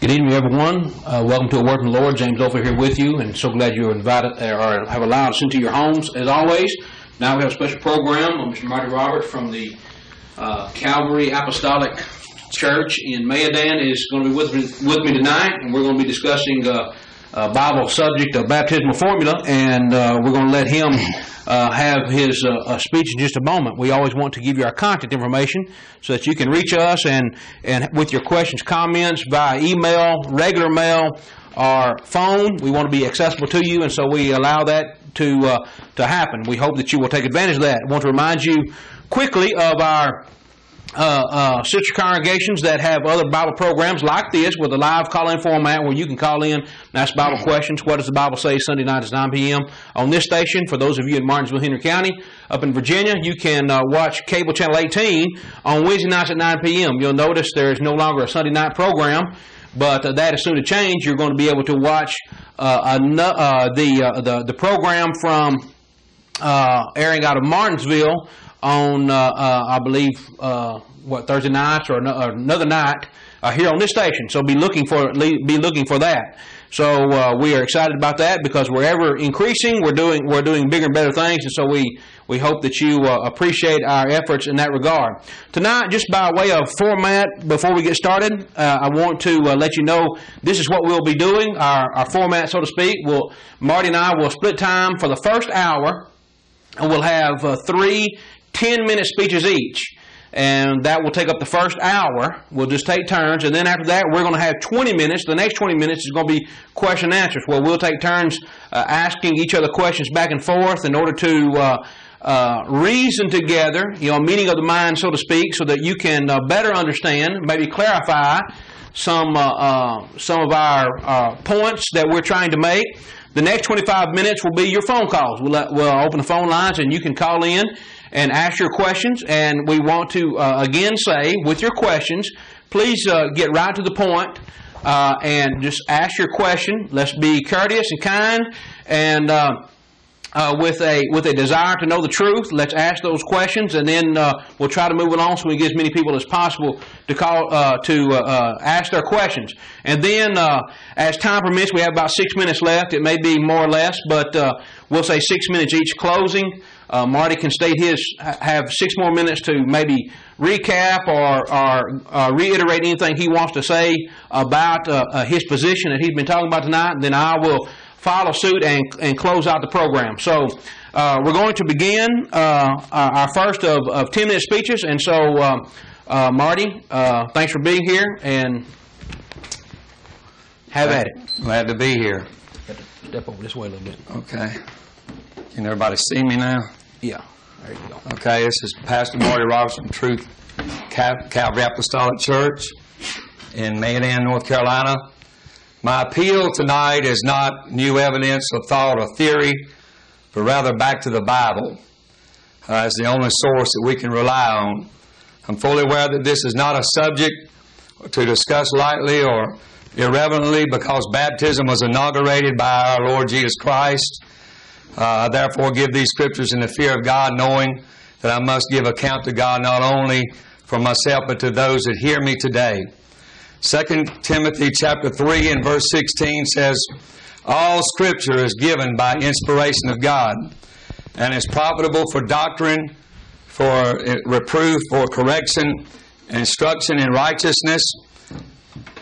Good evening, everyone. Uh, welcome to a Word from the Lord. James Oldfield here with you, and so glad you're invited or have allowed us into your homes as always. Now we have a special program. I'm Mr. Marty Roberts from the uh, Calvary Apostolic Church in Mayodan is going to be with me, with me tonight, and we're going to be discussing uh, a Bible subject of baptismal formula, and uh, we're going to let him uh, have his uh, uh, speech in just a moment. We always want to give you our contact information so that you can reach us and, and with your questions, comments via email, regular mail, or phone. We want to be accessible to you, and so we allow that to uh, to happen. We hope that you will take advantage of that. I want to remind you quickly of our uh, uh, sister congregations that have other Bible programs like this with a live call-in format where you can call in and ask Bible questions. What does the Bible say? Sunday night at 9 p.m. on this station. For those of you in Martinsville, Henry County, up in Virginia, you can uh, watch cable channel 18 on Wednesday nights at 9 p.m. You'll notice there is no longer a Sunday night program, but uh, that is soon to change. You're going to be able to watch uh, uh, the, the the program from airing out of Martinsville on, uh, uh, I believe, uh, what Thursday nights or, another night uh, here on this station. So be looking for be looking for that. So uh, we are excited about that because we're ever increasing. We're doing we're doing bigger and better things, and so we we hope that you uh, appreciate our efforts in that regard. Tonight, just by way of format, before we get started, I want to let you know this is what we'll be doing. Our our format, so to speak. Will Marty and I will split time for the first hour, and we'll have three 10 minute speeches each. And that will take up the first hour. We'll just take turns. And then after that, we're going to have 20 minutes. The next 20 minutes is going to be question and answers, where we'll take turns uh, asking each other questions back and forth in order to uh, uh, reason together, you know, meeting of the mind, so to speak, so that you can uh, better understand, maybe clarify some, uh, uh, some of our points that we're trying to make. The next 25 minutes will be your phone calls. We'll, we'll open the phone lines and you can call in and ask your questions. And we want to uh, again say, with your questions, please uh, get right to the point, uh, and just ask your question. Let's be courteous and kind, and uh, uh, with a with a desire to know the truth. Let's ask those questions, and then uh, we'll try to move on so we get as many people as possible to call to ask their questions. And then, as time permits, we have about six minutes left. It may be more or less, but we'll say six minutes each closing. Marty can state his have six more minutes to maybe recap or, or reiterate anything he wants to say about his position that he's been talking about tonight. And then I will follow suit and, and close out the program. So uh, we're going to begin uh, our first of, of 10 minute speeches. And so, uh, uh Marty, uh, thanks for being here and have glad, at it. Glad to be here. Step over this way a little bit. Okay. Can everybody see me now? Yeah. There you go. Okay, this is Pastor Marty Roberts from Truth Calvary Apostolic Church in Mayodan, North Carolina. My appeal tonight is not new evidence or thought or theory, but rather back to the Bible uh, as the only source that we can rely on. I'm fully aware that this is not a subject to discuss lightly or irreverently because baptism was inaugurated by our Lord Jesus Christ. Uh, I therefore give these scriptures in the fear of God, knowing that I must give account to God not only for myself but to those that hear me today. 2 Timothy chapter 3 and verse 16 says, All scripture is given by inspiration of God and is profitable for doctrine, for reproof, for correction, instruction in righteousness.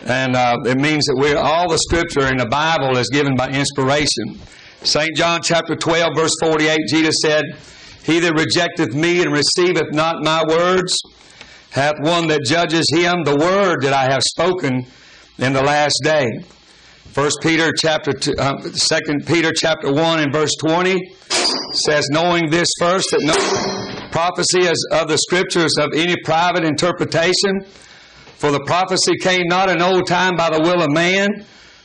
And uh, it means that we all the scripture in the Bible is given by inspiration. St. John chapter 12, verse 48, Jesus said, He that rejecteth me and receiveth not my words, hath one that judges him the word that I have spoken in the last day. First Peter chapter two, uh, Second Peter chapter one and verse twenty says, knowing this first that no prophecy is of the scriptures of any private interpretation, for the prophecy came not in old time by the will of man,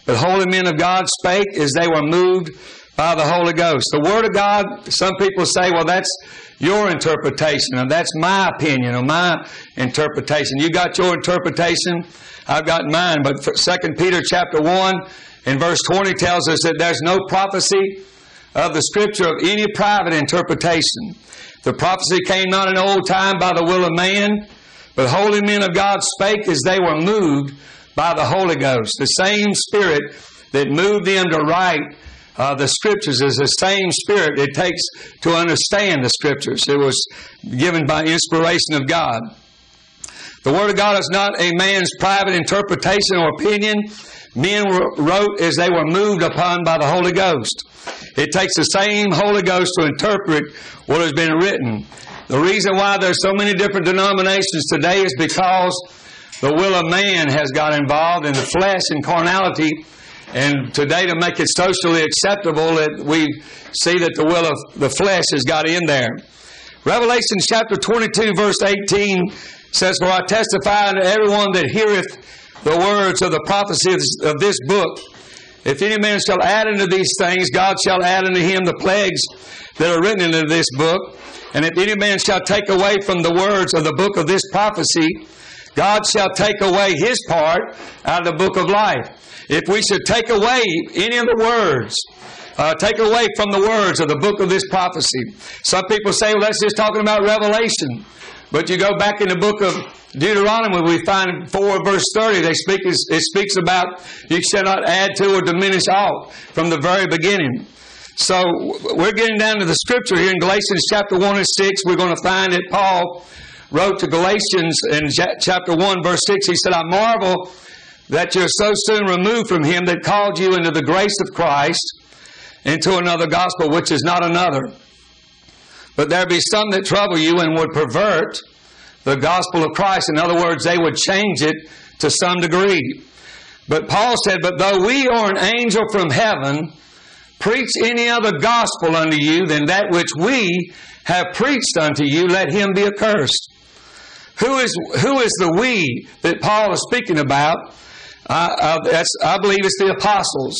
but holy men of God spake as they were moved by the Holy Ghost. The Word of God, some people say, well, that's your interpretation, and that's my opinion or my interpretation. You got your interpretation, I've got mine. But Second Peter chapter 1 in verse 20 tells us that there's no prophecy of the Scripture of any private interpretation. The prophecy came not in old time by the will of man, but holy men of God spake as they were moved by the Holy Ghost. The same Spirit that moved them to write uh, the Scriptures is the same Spirit it takes to understand the Scriptures. It was given by inspiration of God. The Word of God is not a man's private interpretation or opinion. Men wrote as they were moved upon by the Holy Ghost. It takes the same Holy Ghost to interpret what has been written. The reason why there's so many different denominations today is because the will of man has got involved in the flesh and carnality. And today, to make it socially acceptable, that we see that the will of the flesh has got in there. Revelation chapter 22, verse 18 says, For I testify to everyone that heareth the words of the prophecy of this book. If any man shall add unto these things, God shall add unto him the plagues that are written into this book. And if any man shall take away from the words of the book of this prophecy, God shall take away his part out of the book of life. If we should take away any of the words, uh, take away from the words of the book of this prophecy. Some people say, well, that's just talking about Revelation. But you go back in the book of Deuteronomy, we find 4 verse 30, they speak, it speaks about you shall not add to or diminish aught from the very beginning. So we're getting down to the scripture here in Galatians chapter 1 and 6. We're going to find that Paul wrote to Galatians in chapter 1 verse 6. He said, I marvel that you're so soon removed from him that called you into the grace of Christ into another gospel, which is not another. But there be some that trouble you and would pervert the gospel of Christ. In other words, they would change it to some degree. But Paul said, But though we are an angel from heaven preach any other gospel unto you than that which we have preached unto you, let him be accursed. Who is, who is the we that Paul is speaking about? Uh, uh, I believe it's the apostles.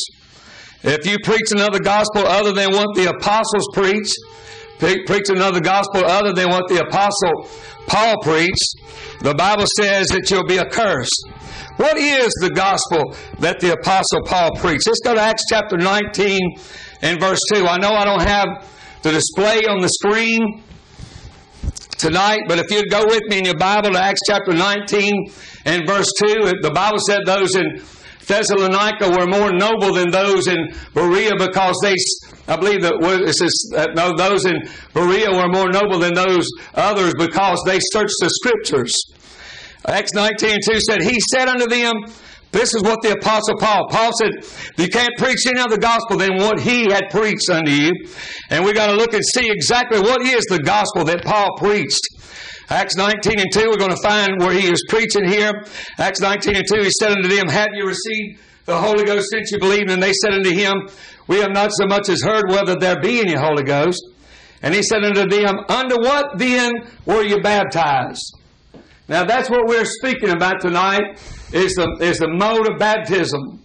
If you preach another gospel other than what the apostles preach, preach another gospel other than what the apostle Paul preached, the Bible says that you'll be accursed. What is the gospel that the apostle Paul preached? Let's go to Acts chapter 19 and verse 2. I know I don't have the display on the screen tonight, but if you'd go with me in your Bible to Acts chapter 19 and verse 2, the Bible said those in Thessalonica were more noble than those in Berea because they, I believe that it says, no, those in Berea were more noble than those others because they searched the scriptures. Acts 19 2 said, He said unto them, this is what the Apostle Paul. Paul said, You can't preach any other gospel than what he had preached unto you. And we got to look and see exactly what is the gospel that Paul preached. Acts 19 and 2, we're going to find where he is preaching here. Acts 19 and 2, he said unto them, Have you received the Holy Ghost since you believed? And they said unto him, We have not so much as heard whether there be any Holy Ghost. And he said unto them, Under what then were you baptized? Now that's what we're speaking about tonight, is the, is the mode of baptism.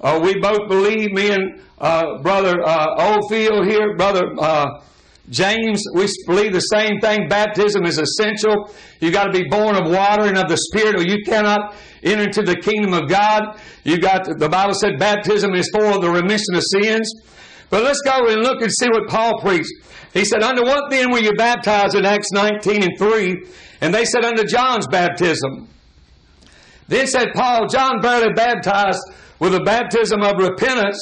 Uh, we both believe, me and uh, Brother uh, Oldfield here, Brother uh, James, we believe the same thing. Baptism is essential. You've got to be born of water and of the Spirit, or you cannot enter into the kingdom of God. You got the Bible said baptism is for the remission of sins. But let's go and look and see what Paul preached. He said, "Under what then were you baptized?" In Acts 19 and 3, and they said, "Under John's baptism." Then said Paul, "John barely baptized with a baptism of repentance."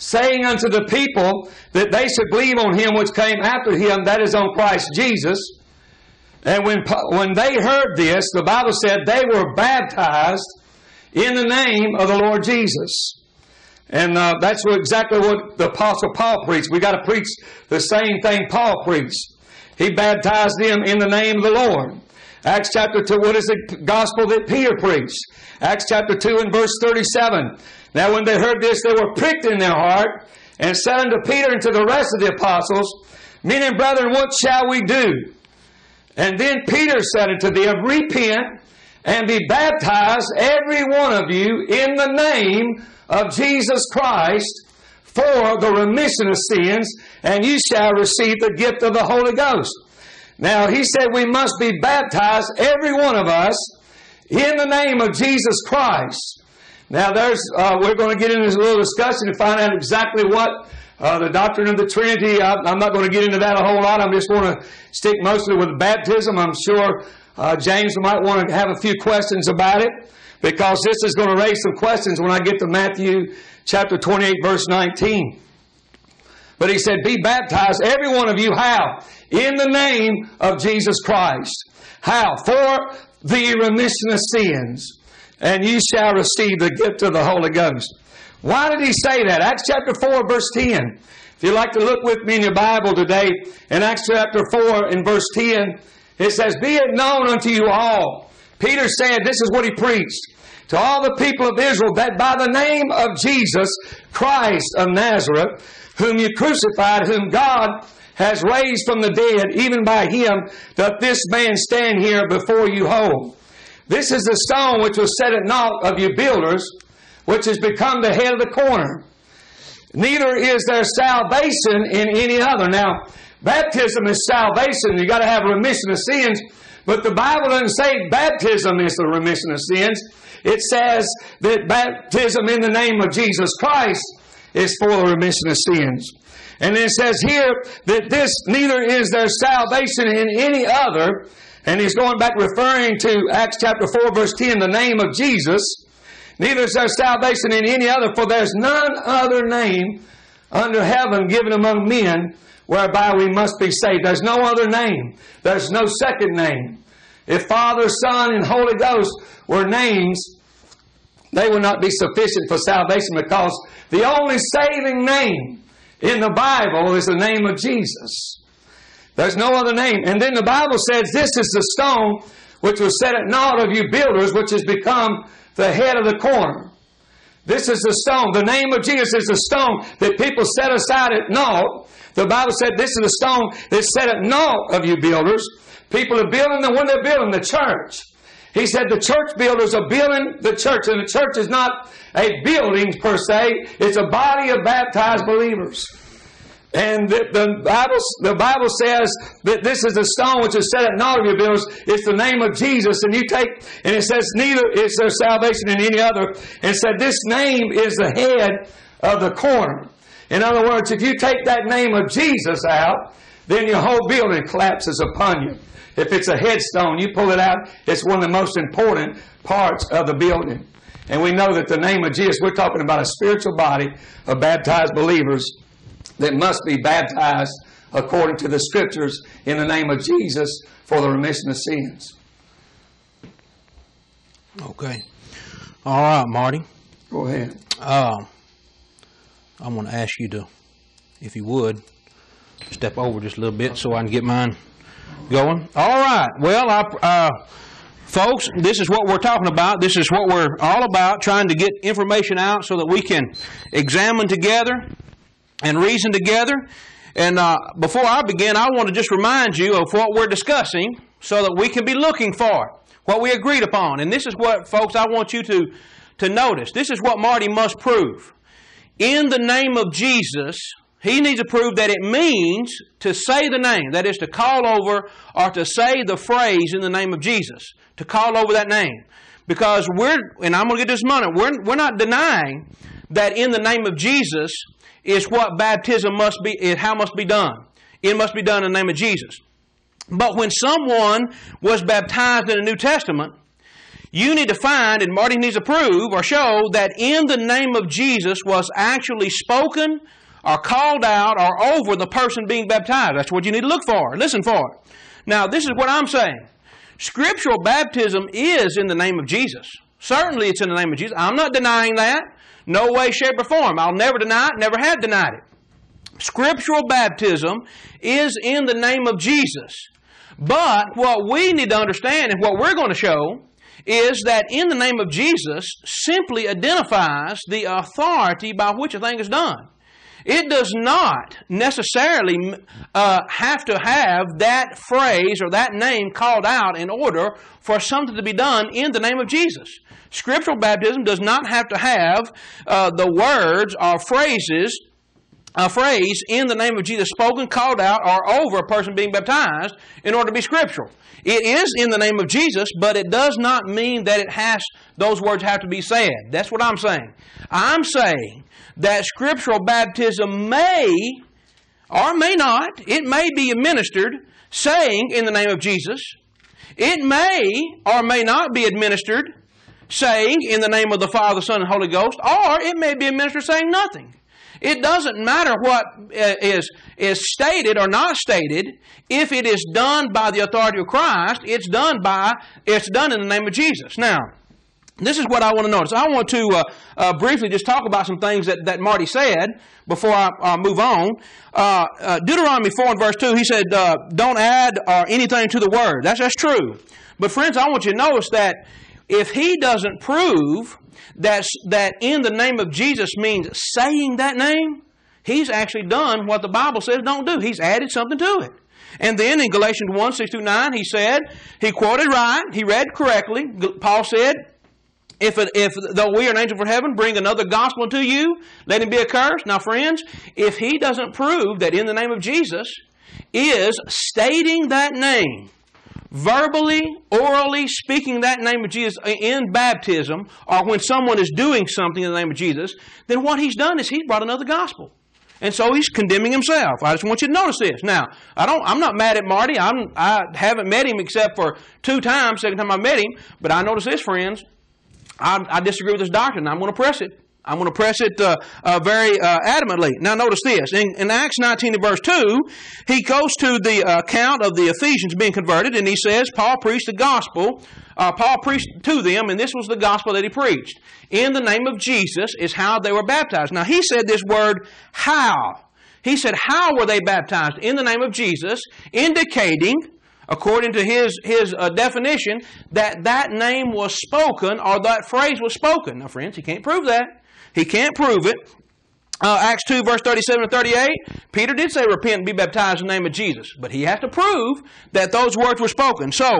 saying unto the people that they should believe on him which came after him, that is on Christ Jesus. And when, when they heard this, the Bible said they were baptized in the name of the Lord Jesus. And uh, that's what, exactly what the Apostle Paul preached. We got to preach the same thing Paul preached. He baptized them in the name of the Lord. Acts chapter 2, what is the gospel that Peter preached? Acts chapter 2 and verse 37. Now, when they heard this, they were pricked in their heart and said unto Peter and to the rest of the apostles, Men and brethren, what shall we do? And then Peter said unto them, Repent and be baptized, every one of you, in the name of Jesus Christ for the remission of sins, and you shall receive the gift of the Holy Ghost. Now, he said we must be baptized, every one of us, in the name of Jesus Christ. Now, there's uh, we're going to get into this little discussion to find out exactly what uh, the doctrine of the Trinity. I, am not going to get into that a whole lot. I'm just going to stick mostly with baptism. I'm sure uh, James might want to have a few questions about it. because this is going to raise some questions when I get to Matthew chapter 28, verse 19. But he said, Be baptized, every one of you, how? In the name of Jesus Christ. How? For the remission of sins. And you shall receive the gift of the Holy Ghost. Why did he say that? Acts chapter 4, verse 10. If you'd like to look with me in your Bible today, in Acts chapter 4, in verse 10, it says, Be it known unto you all. Peter said, This is what he preached to all the people of Israel, that by the name of Jesus Christ of Nazareth, whom you crucified, whom God has raised from the dead, even by him, doth this man stand here before you whole. This is the stone which was set at naught of you builders, which has become the head of the corner. Neither is there salvation in any other. Now, baptism is salvation. You got to have remission of sins. But the Bible doesn't say baptism is the remission of sins. It says that baptism in the name of Jesus Christ is for the remission of sins. And it says here that this neither is there salvation in any other. And he's going back referring to Acts chapter 4 verse 10, the name of Jesus. Neither is there salvation in any other, for there's none other name under heaven given among men whereby we must be saved. There's no other name. There's no second name. If Father, Son, and Holy Ghost were names, they will not be sufficient for salvation because the only saving name in the Bible is the name of Jesus. There's no other name. And then the Bible says, This is the stone which was set at naught of you builders, which has become the head of the corner. This is the stone. The name of Jesus is the stone that people set aside at naught. The Bible said this is the stone that's set at naught of you builders. People are building the one they're building, the church. He said the church builders are building the church, and the church is not a building per se, it's a body of baptized believers. And the, the, Bible, the Bible says that this is the stone which is set at naught of your builders. It's the name of Jesus. And you take, and it says, neither is there salvation in any other. And said, this name is the head of the corner. In other words, if you take that name of Jesus out, then your whole building collapses upon you. If it's a headstone, you pull it out, it's one of the most important parts of the building. And we know that the name of Jesus, we're talking about a spiritual body of baptized believers that must be baptized according to the scriptures in the name of Jesus for the remission of sins. Okay. All right, Marty. Go ahead. Uh, I'm going to ask you to, if you would, step over just a little bit so I can get mine going. All right. Well, I, uh, folks, this is what we're talking about. This is what we're all about, trying to get information out so that we can examine together and reason together. And uh, before I begin, I want to just remind you of what we're discussing so that we can be looking for what we agreed upon. And this is what, folks, I want you to, to notice. This is what Marty must prove. In the name of Jesus, he needs to prove that it means to say the name, that is to call over or to say the phrase in the name of Jesus, to call over that name. Because we're, and I'm going to get this money, we're, we're not denying that in the name of Jesus is what baptism must be, is how must be done. It must be done in the name of Jesus. But when someone was baptized in the New Testament, you need to find, and Marty needs to prove or show, that in the name of Jesus was actually spoken or called out or over the person being baptized. That's what you need to look for, listen for. It. Now, this is what I'm saying. Scriptural baptism is in the name of Jesus. Certainly it's in the name of Jesus. I'm not denying that. No way, shape, or form. I'll never deny it, never have denied it. Scriptural baptism is in the name of Jesus. But what we need to understand and what we're going to show is that in the name of Jesus simply identifies the authority by which a thing is done. It does not necessarily uh, have to have that phrase or that name called out in order for something to be done in the name of Jesus. Scriptural baptism does not have to have uh, the words or phrases, a phrase in the name of Jesus spoken, called out, or over a person being baptized in order to be scriptural. It is in the name of Jesus, but it does not mean that it has those words have to be said. That's what I'm saying. I'm saying that scriptural baptism may or may not, it may be administered saying in the name of Jesus. It may or may not be administered saying in the name of the Father, Son, and Holy Ghost, or it may be administered saying nothing. It doesn't matter what uh, is, is stated or not stated. If it is done by the authority of Christ, it's done by, it's done in the name of Jesus. Now, this is what I want to notice. I want to uh, uh, briefly just talk about some things that, that Marty said before I uh, move on. Uh, uh, Deuteronomy 4 and verse 2, he said, don't add anything to the word. That's, that's true. But friends, I want you to notice that if he doesn't prove that, that in the name of Jesus means saying that name, he's actually done what the Bible says don't do. He's added something to it. And then in Galatians 1, 6 through 9, he said, he quoted right, he read correctly. Paul said, if, it, if though we are an angel from heaven bring another gospel to you, let him be accursed. Now, friends, if he doesn't prove that in the name of Jesus is stating that name, verbally, orally speaking that name of Jesus in baptism, or when someone is doing something in the name of Jesus, then what he's done is he's brought another gospel. And so he's condemning himself. I just want you to notice this. Now, I don't, I'm not mad at Marty. I'm, I haven't met him except for two times, second time I met him. But I notice this, friends. I, I disagree with this doctrine. And I'm going to press it. I'm going to press it uh, uh, very uh, adamantly. Now, notice this. In, in, Acts 19 and verse 2, he goes to the account of the Ephesians being converted, and he says, Paul preached the gospel. Uh, Paul preached to them, and this was the gospel that he preached. In the name of Jesus is how they were baptized. Now, he said this word, how. He said, how were they baptized? In the name of Jesus, indicating according to his, his uh, definition, that that name was spoken or that phrase was spoken. Now, friends, he can't prove that. He can't prove it. Uh, Acts 2, verse 37 and 38, Peter did say, Repent and be baptized in the name of Jesus. But he has to prove that those words were spoken. So,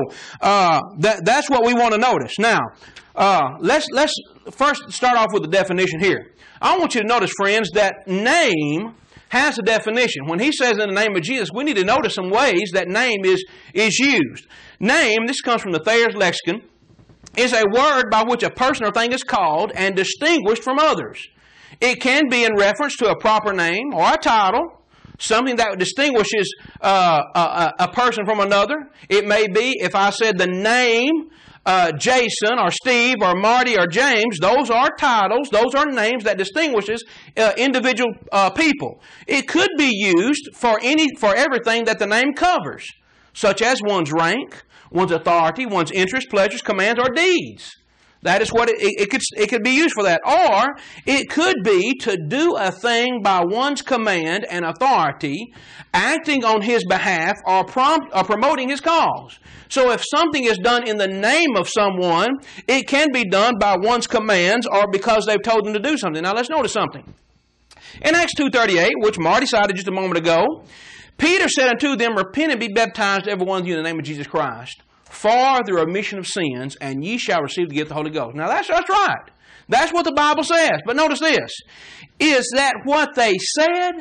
uh, that, that's what we want to notice. Now, uh, let's, let's first start off with the definition here. I want you to notice, friends, that name has a definition. When he says in the name of Jesus, we need to notice some ways that name is, is used. Name, this comes from the Thayer's Lexicon, is a word by which a person or thing is called and distinguished from others. It can be in reference to a proper name or a title, something that distinguishes uh, a, a, person from another. It may be, if I said the name uh, Jason or Steve or Marty or James, those are titles, those are names that distinguishes uh, individual uh, people. It could be used for any for everything that the name covers, such as one's rank, one's authority, one's interests, pleasures, commands, or deeds. That is what it, it, could, it could be used for that. Or it could be to do a thing by one's command and authority, acting on his behalf or, prompt, or promoting his cause. So if something is done in the name of someone, it can be done by one's commands or because they've told them to do something. Now let's notice something. In Acts 2.38, which Marty cited just a moment ago, Peter said unto them, Repent and be baptized, every one of you, in the name of Jesus Christ for the remission of sins, and ye shall receive the gift of the Holy Ghost. Now that's, that's right. That's what the Bible says. But notice this. Is that what they said?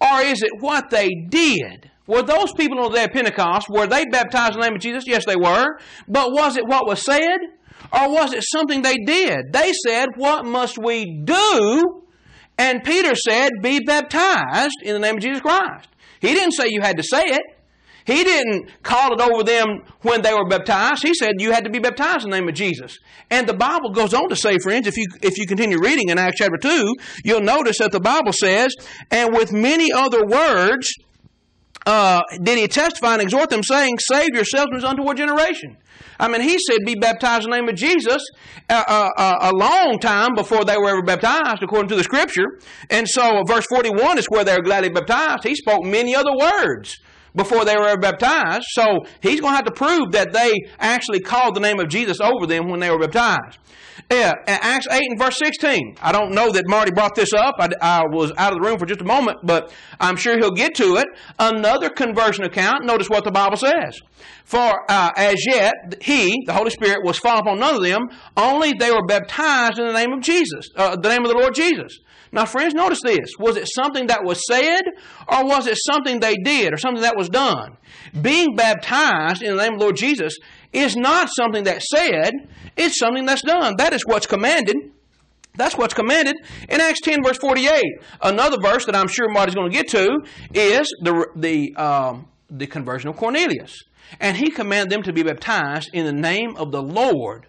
Or is it what they did? Were those people on the day of Pentecost, were they baptized in the name of Jesus? Yes, they were. But was it what was said? Or was it something they did? They said, What must we do? And Peter said, Be baptized in the name of Jesus Christ. He didn't say you had to say it. He didn't call it over them when they were baptized. He said you had to be baptized in the name of Jesus. And the Bible goes on to say, friends, if you, if you continue reading in Acts chapter 2, you'll notice that the Bible says, and with many other words, uh, did he testify and exhort them, saying, Save yourselves from this untoward generation. I mean, he said, Be baptized in the name of Jesus uh, uh, uh, a long time before they were ever baptized, according to the scripture. And so, verse 41 is where they were gladly baptized. He spoke many other words before they were baptized. So he's going to have to prove that they actually called the name of Jesus over them when they were baptized. Yeah, Acts 8 and verse 16. I don't know that Marty brought this up. I, I, was out of the room for just a moment, but I'm sure he'll get to it. Another conversion account. Notice what the Bible says. For uh, as yet, he, the Holy Spirit, was fallen upon none of them, only they were baptized in the name of Jesus, uh, the name of the Lord Jesus. Now, friends, notice this. Was it something that was said, or was it something they did, or something that was done? Being baptized in the name of the Lord Jesus is not something that's said, it's something that's done. That is what's commanded. That's what's commanded in Acts 10, verse 48. Another verse that I'm sure Marty's going to get to is the, the, um, the conversion of Cornelius. And he commanded them to be baptized in the name of the Lord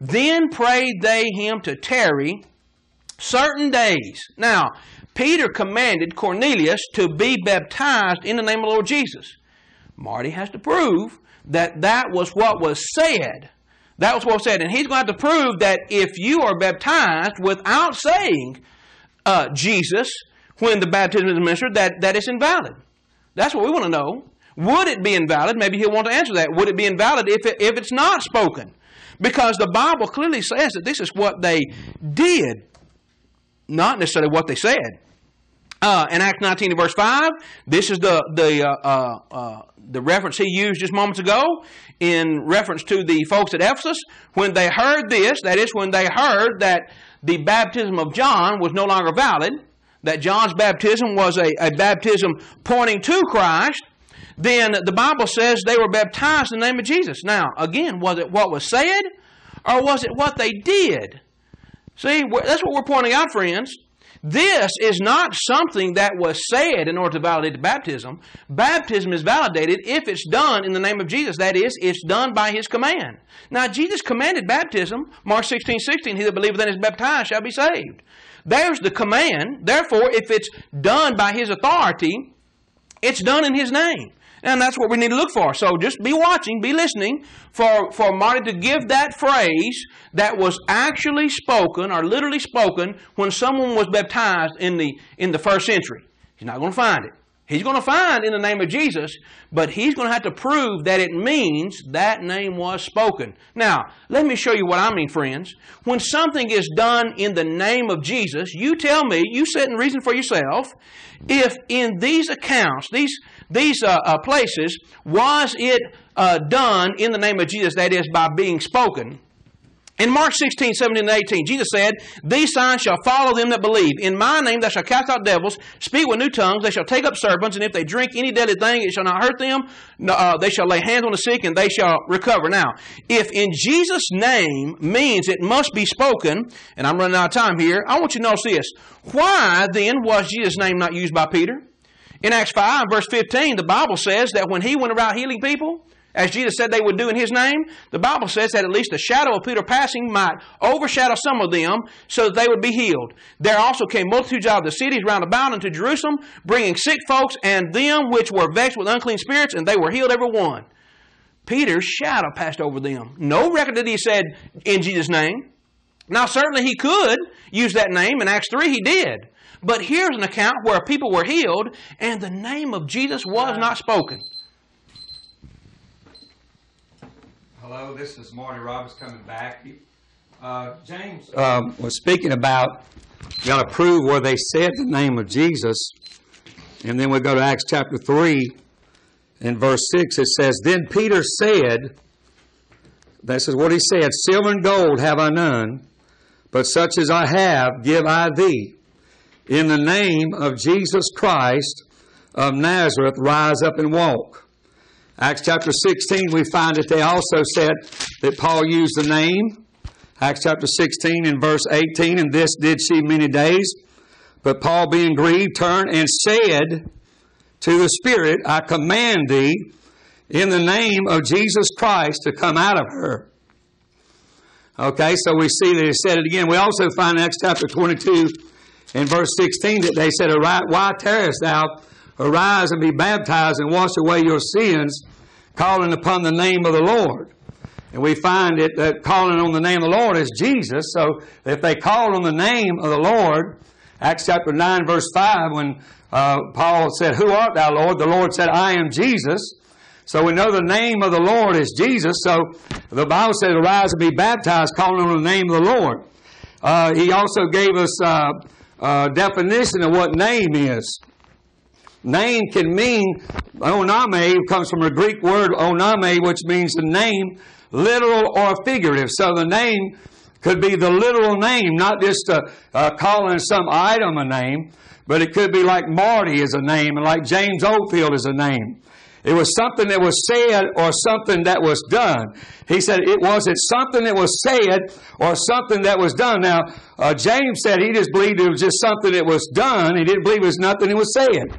Then prayed they him to tarry certain days. Now, Peter commanded Cornelius to be baptized in the name of the Lord Jesus. Marty has to prove that that was what was said. That was what was said. And he's going to have to prove that if you are baptized without saying uh, Jesus when the baptism is administered, that, that it's invalid. That's what we want to know. Would it be invalid? Maybe he'll want to answer that. Would it be invalid if, it, if it's not spoken? Because the Bible clearly says that this is what they did, not necessarily what they said. Uh, in Acts 19 verse 5, this is the, the, uh, uh, uh, the reference he used just moments ago in reference to the folks at Ephesus. When they heard this, that is, when they heard that the baptism of John was no longer valid, that John's baptism was a, a baptism pointing to Christ, then the Bible says they were baptized in the name of Jesus. Now, again, was it what was said or was it what they did? See, that's what we're pointing out, friends. This is not something that was said in order to validate baptism. Baptism is validated if it's done in the name of Jesus. That is, it's done by His command. Now, Jesus commanded baptism. Mark 16, 16, He that believeth and is baptized shall be saved. There's the command. Therefore, if it's done by His authority, it's done in His name. And that's what we need to look for. So just be watching, be listening for, for Marty to give that phrase that was actually spoken or literally spoken when someone was baptized in the, in the first century. He's not going to find it. He's going to find in the name of Jesus, but he's going to have to prove that it means that name was spoken. Now, let me show you what I mean, friends. When something is done in the name of Jesus, you tell me, you sit and reason for yourself, if in these accounts, these, these uh, uh, places, was it uh, done in the name of Jesus, that is, by being spoken, in Mark 16, 17, and 18, Jesus said, These signs shall follow them that believe. In my name they shall cast out devils, speak with new tongues, they shall take up serpents, and if they drink any deadly thing, it shall not hurt them. Uh, they shall lay hands on the sick, and they shall recover. Now, if in Jesus' name means it must be spoken, and I'm running out of time here, I want you to notice this. Why then was Jesus' name not used by Peter? In Acts 5, verse 15, the Bible says that when he went around healing people, as Jesus said they would do in His name, the Bible says that at least the shadow of Peter passing might overshadow some of them so that they would be healed. There also came multitudes out of the cities round about unto Jerusalem, bringing sick folks and them which were vexed with unclean spirits, and they were healed every one. Peter's shadow passed over them. No record that he said in Jesus' name. Now, certainly he could use that name. In Acts 3, he did. But here's an account where people were healed and the name of Jesus was not spoken. Hello, this is Marty Roberts coming back. Uh, James uh, was speaking about got to prove where they said the name of Jesus. And then we go to Acts chapter 3 in verse 6. It says, Then Peter said, This is what he said Silver and gold have I none, but such as I have give I thee. In the name of Jesus Christ of Nazareth, rise up and walk. Acts chapter 16, we find that they also said that Paul used the name. Acts chapter 16 and verse 18, and this did she many days. But Paul, being grieved, turned and said to the Spirit, I command thee in the name of Jesus Christ to come out of her. Okay, so we see that he said it again. We also find in Acts chapter 22 and verse 16 that they said, Why tarriest thou? Arise and be baptized and wash away your sins, calling upon the name of the Lord. And we find it that calling on the name of the Lord is Jesus. So if they call on the name of the Lord, Acts chapter 9, verse 5, when uh, Paul said, Who art thou, Lord? The Lord said, I am Jesus. So we know the name of the Lord is Jesus. So the Bible says, Arise and be baptized, calling on the name of the Lord. Uh, he also gave us uh, a definition of what name is. Name can mean, onoma comes from a Greek word onoma, which means the name, literal or figurative. So the name could be the literal name, not just uh, uh, calling some item a name, but it could be like Marty is a name and like James Oldfield is a name. It was something that was said or something that was done. He said it wasn't something that was said or something that was done. Now, uh, James said he just believed it was just something that was done. He didn't believe it was nothing that was said.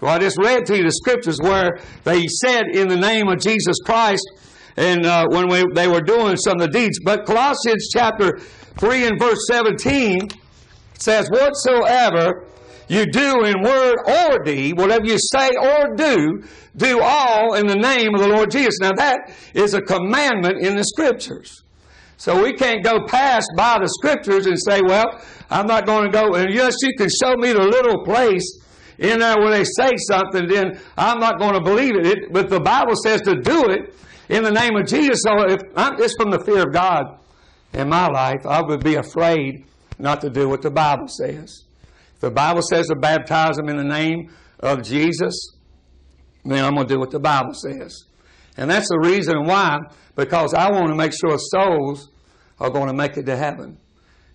Well, I just read to you the scriptures where they said in the name of Jesus Christ, and uh, when we, they were doing some of the deeds. But Colossians chapter 3 and verse 17 says, Whatsoever you do in word or deed, whatever you say or do, do all in the name of the Lord Jesus. Now that is a commandment in the Scriptures. So we can't go past by the Scriptures and say, well, I'm not going to go. And yes, you can show me the little place in there where they say something, then I'm not going to believe it. it but the Bible says to do it in the name of Jesus. So if I'm, it's from the fear of God in my life, I would be afraid not to do what the Bible says. The Bible says to baptize them in the name of Jesus, then I'm going to do what the Bible says. And that's the reason why, because I want to make sure souls are going to make it to heaven.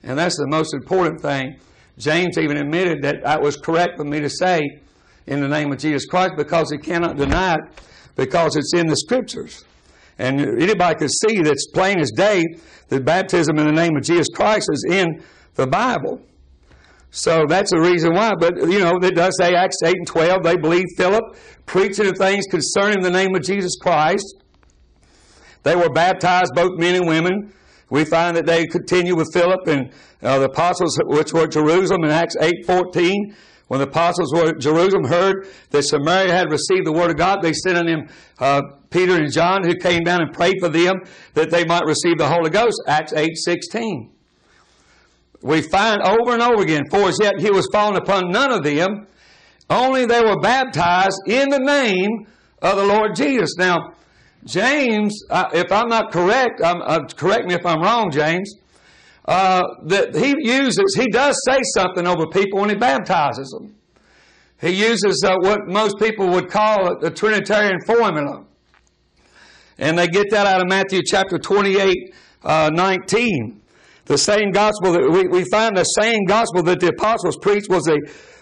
And that's the most important thing. James even admitted that that was correct for me to say in the name of Jesus Christ because he cannot deny it because it's in the scriptures. And anybody could see that's plain as day that baptism in the name of Jesus Christ is in the Bible. So that's the reason why. But, you know, it does say Acts 8 and 12, they believe Philip preaching the things concerning the name of Jesus Christ. They were baptized, both men and women. We find that they continue with Philip and uh, the apostles which were at Jerusalem in Acts 8.14. When the apostles were at Jerusalem heard that Samaria had received the word of God, they sent on them uh, Peter and John who came down and prayed for them that they might receive the Holy Ghost. Acts 8.16. We find over and over again, for as yet he was fallen upon none of them, only they were baptized in the name of the Lord Jesus. Now, James, uh, if I'm not correct, um, uh, correct me if I'm wrong, James, uh, that he uses, he does say something over people when he baptizes them. He uses uh, what most people would call a, a Trinitarian formula. And they get that out of Matthew chapter 28, uh, 19. The same gospel that we, we find the same gospel that the apostles preached was a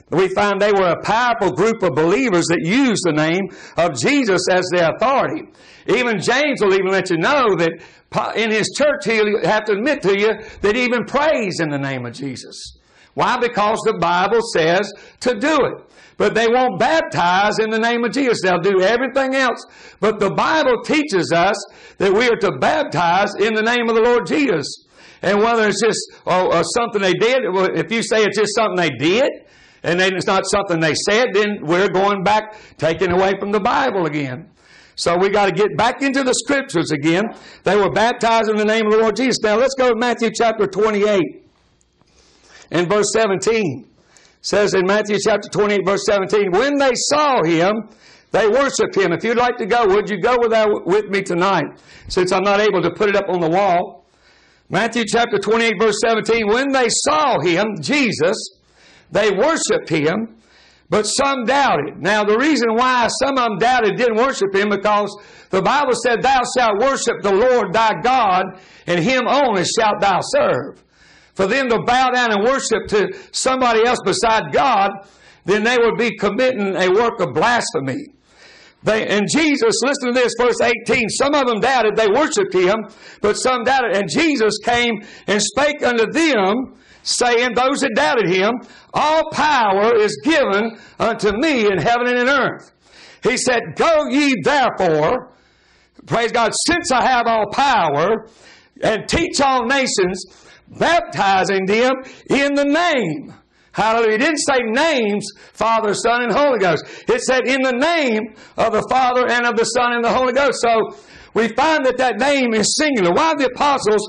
we find they were a powerful group of believers that used the name of Jesus as their authority. Even James will even let you know that in his church he'll have to admit to you that he even prays in the name of Jesus. Why? Because the Bible says to do it. But they won't baptize in the name of Jesus. They'll do everything else. But the Bible teaches us that we are to baptize in the name of the Lord Jesus. And whether it's just oh, uh, something they did, if you say it's just something they did, and then it's not something they said, then we're going back, taking away from the Bible again. So we got to get back into the scriptures again. They were baptized in the name of the Lord Jesus. Now let's go to Matthew chapter 28 and verse 17. It says in Matthew chapter 28 verse 17, when they saw him, they worshiped him. If you'd like to go, would you go with, with me tonight? Since I'm not able to put it up on the wall. Matthew chapter 28 verse 17, when they saw him, Jesus, they worshiped him, but some doubted. Now, the reason why some of them doubted didn't worship him because the Bible said, Thou shalt worship the Lord thy God, and him only shalt thou serve. For them to bow down and worship to somebody else beside God, then they would be committing a work of blasphemy. They, and Jesus, listen to this, verse 18. Some of them doubted, they worshiped him, but some doubted. And Jesus came and spake unto them, saying, Those that doubted him, all power is given unto me in heaven and in earth. He said, Go ye therefore, praise God, since I have all power, and teach all nations, baptizing them in the name. Hallelujah. He didn't say names, Father, Son, and Holy Ghost. It said in the name of the Father and of the Son and the Holy Ghost. So we find that that name is singular. Why the apostles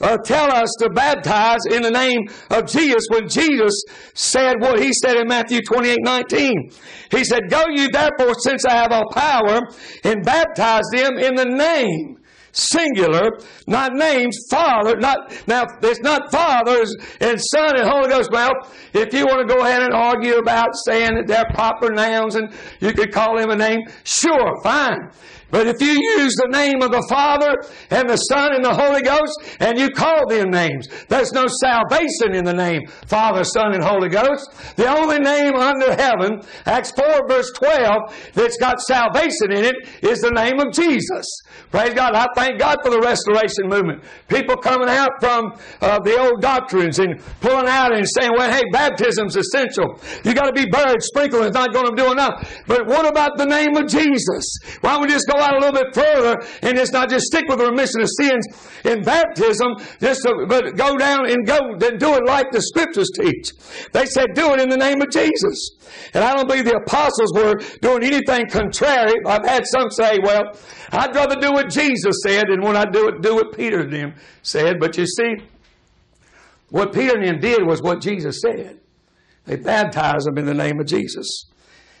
uh, tell us to baptize in the name of Jesus when Jesus said what he said in Matthew 28 19. He said, Go you therefore, since I have all power, and baptize them in the name singular, not names, Father, not, now, it's not fathers and Son and Holy Ghost. Well, if you want to go ahead and argue about saying that they're proper nouns and you could call them a name, sure, fine. But if you use the name of the Father and the Son and the Holy Ghost and you call them names, there's no salvation in the name Father, Son, and Holy Ghost. The only name under heaven, Acts 4 verse 12, that's got salvation in it is the name of Jesus. Praise God. I thank God for the restoration movement. People coming out from uh, the old doctrines and pulling out and saying, well, hey, baptism's essential. You got to be buried. Sprinkling is not going to do enough. But what about the name of Jesus? Why don't we just go out a little bit further and just not just stick with the remission of sins in baptism, just to, but go down and go and do it like the scriptures teach. They said, do it in the name of Jesus. And I don't believe the apostles were doing anything contrary. I've had some say, well, I'd rather do what Jesus said than when I do it, do what Peter and them said. But you see, what Peter and them did was what Jesus said. They baptized them in the name of Jesus.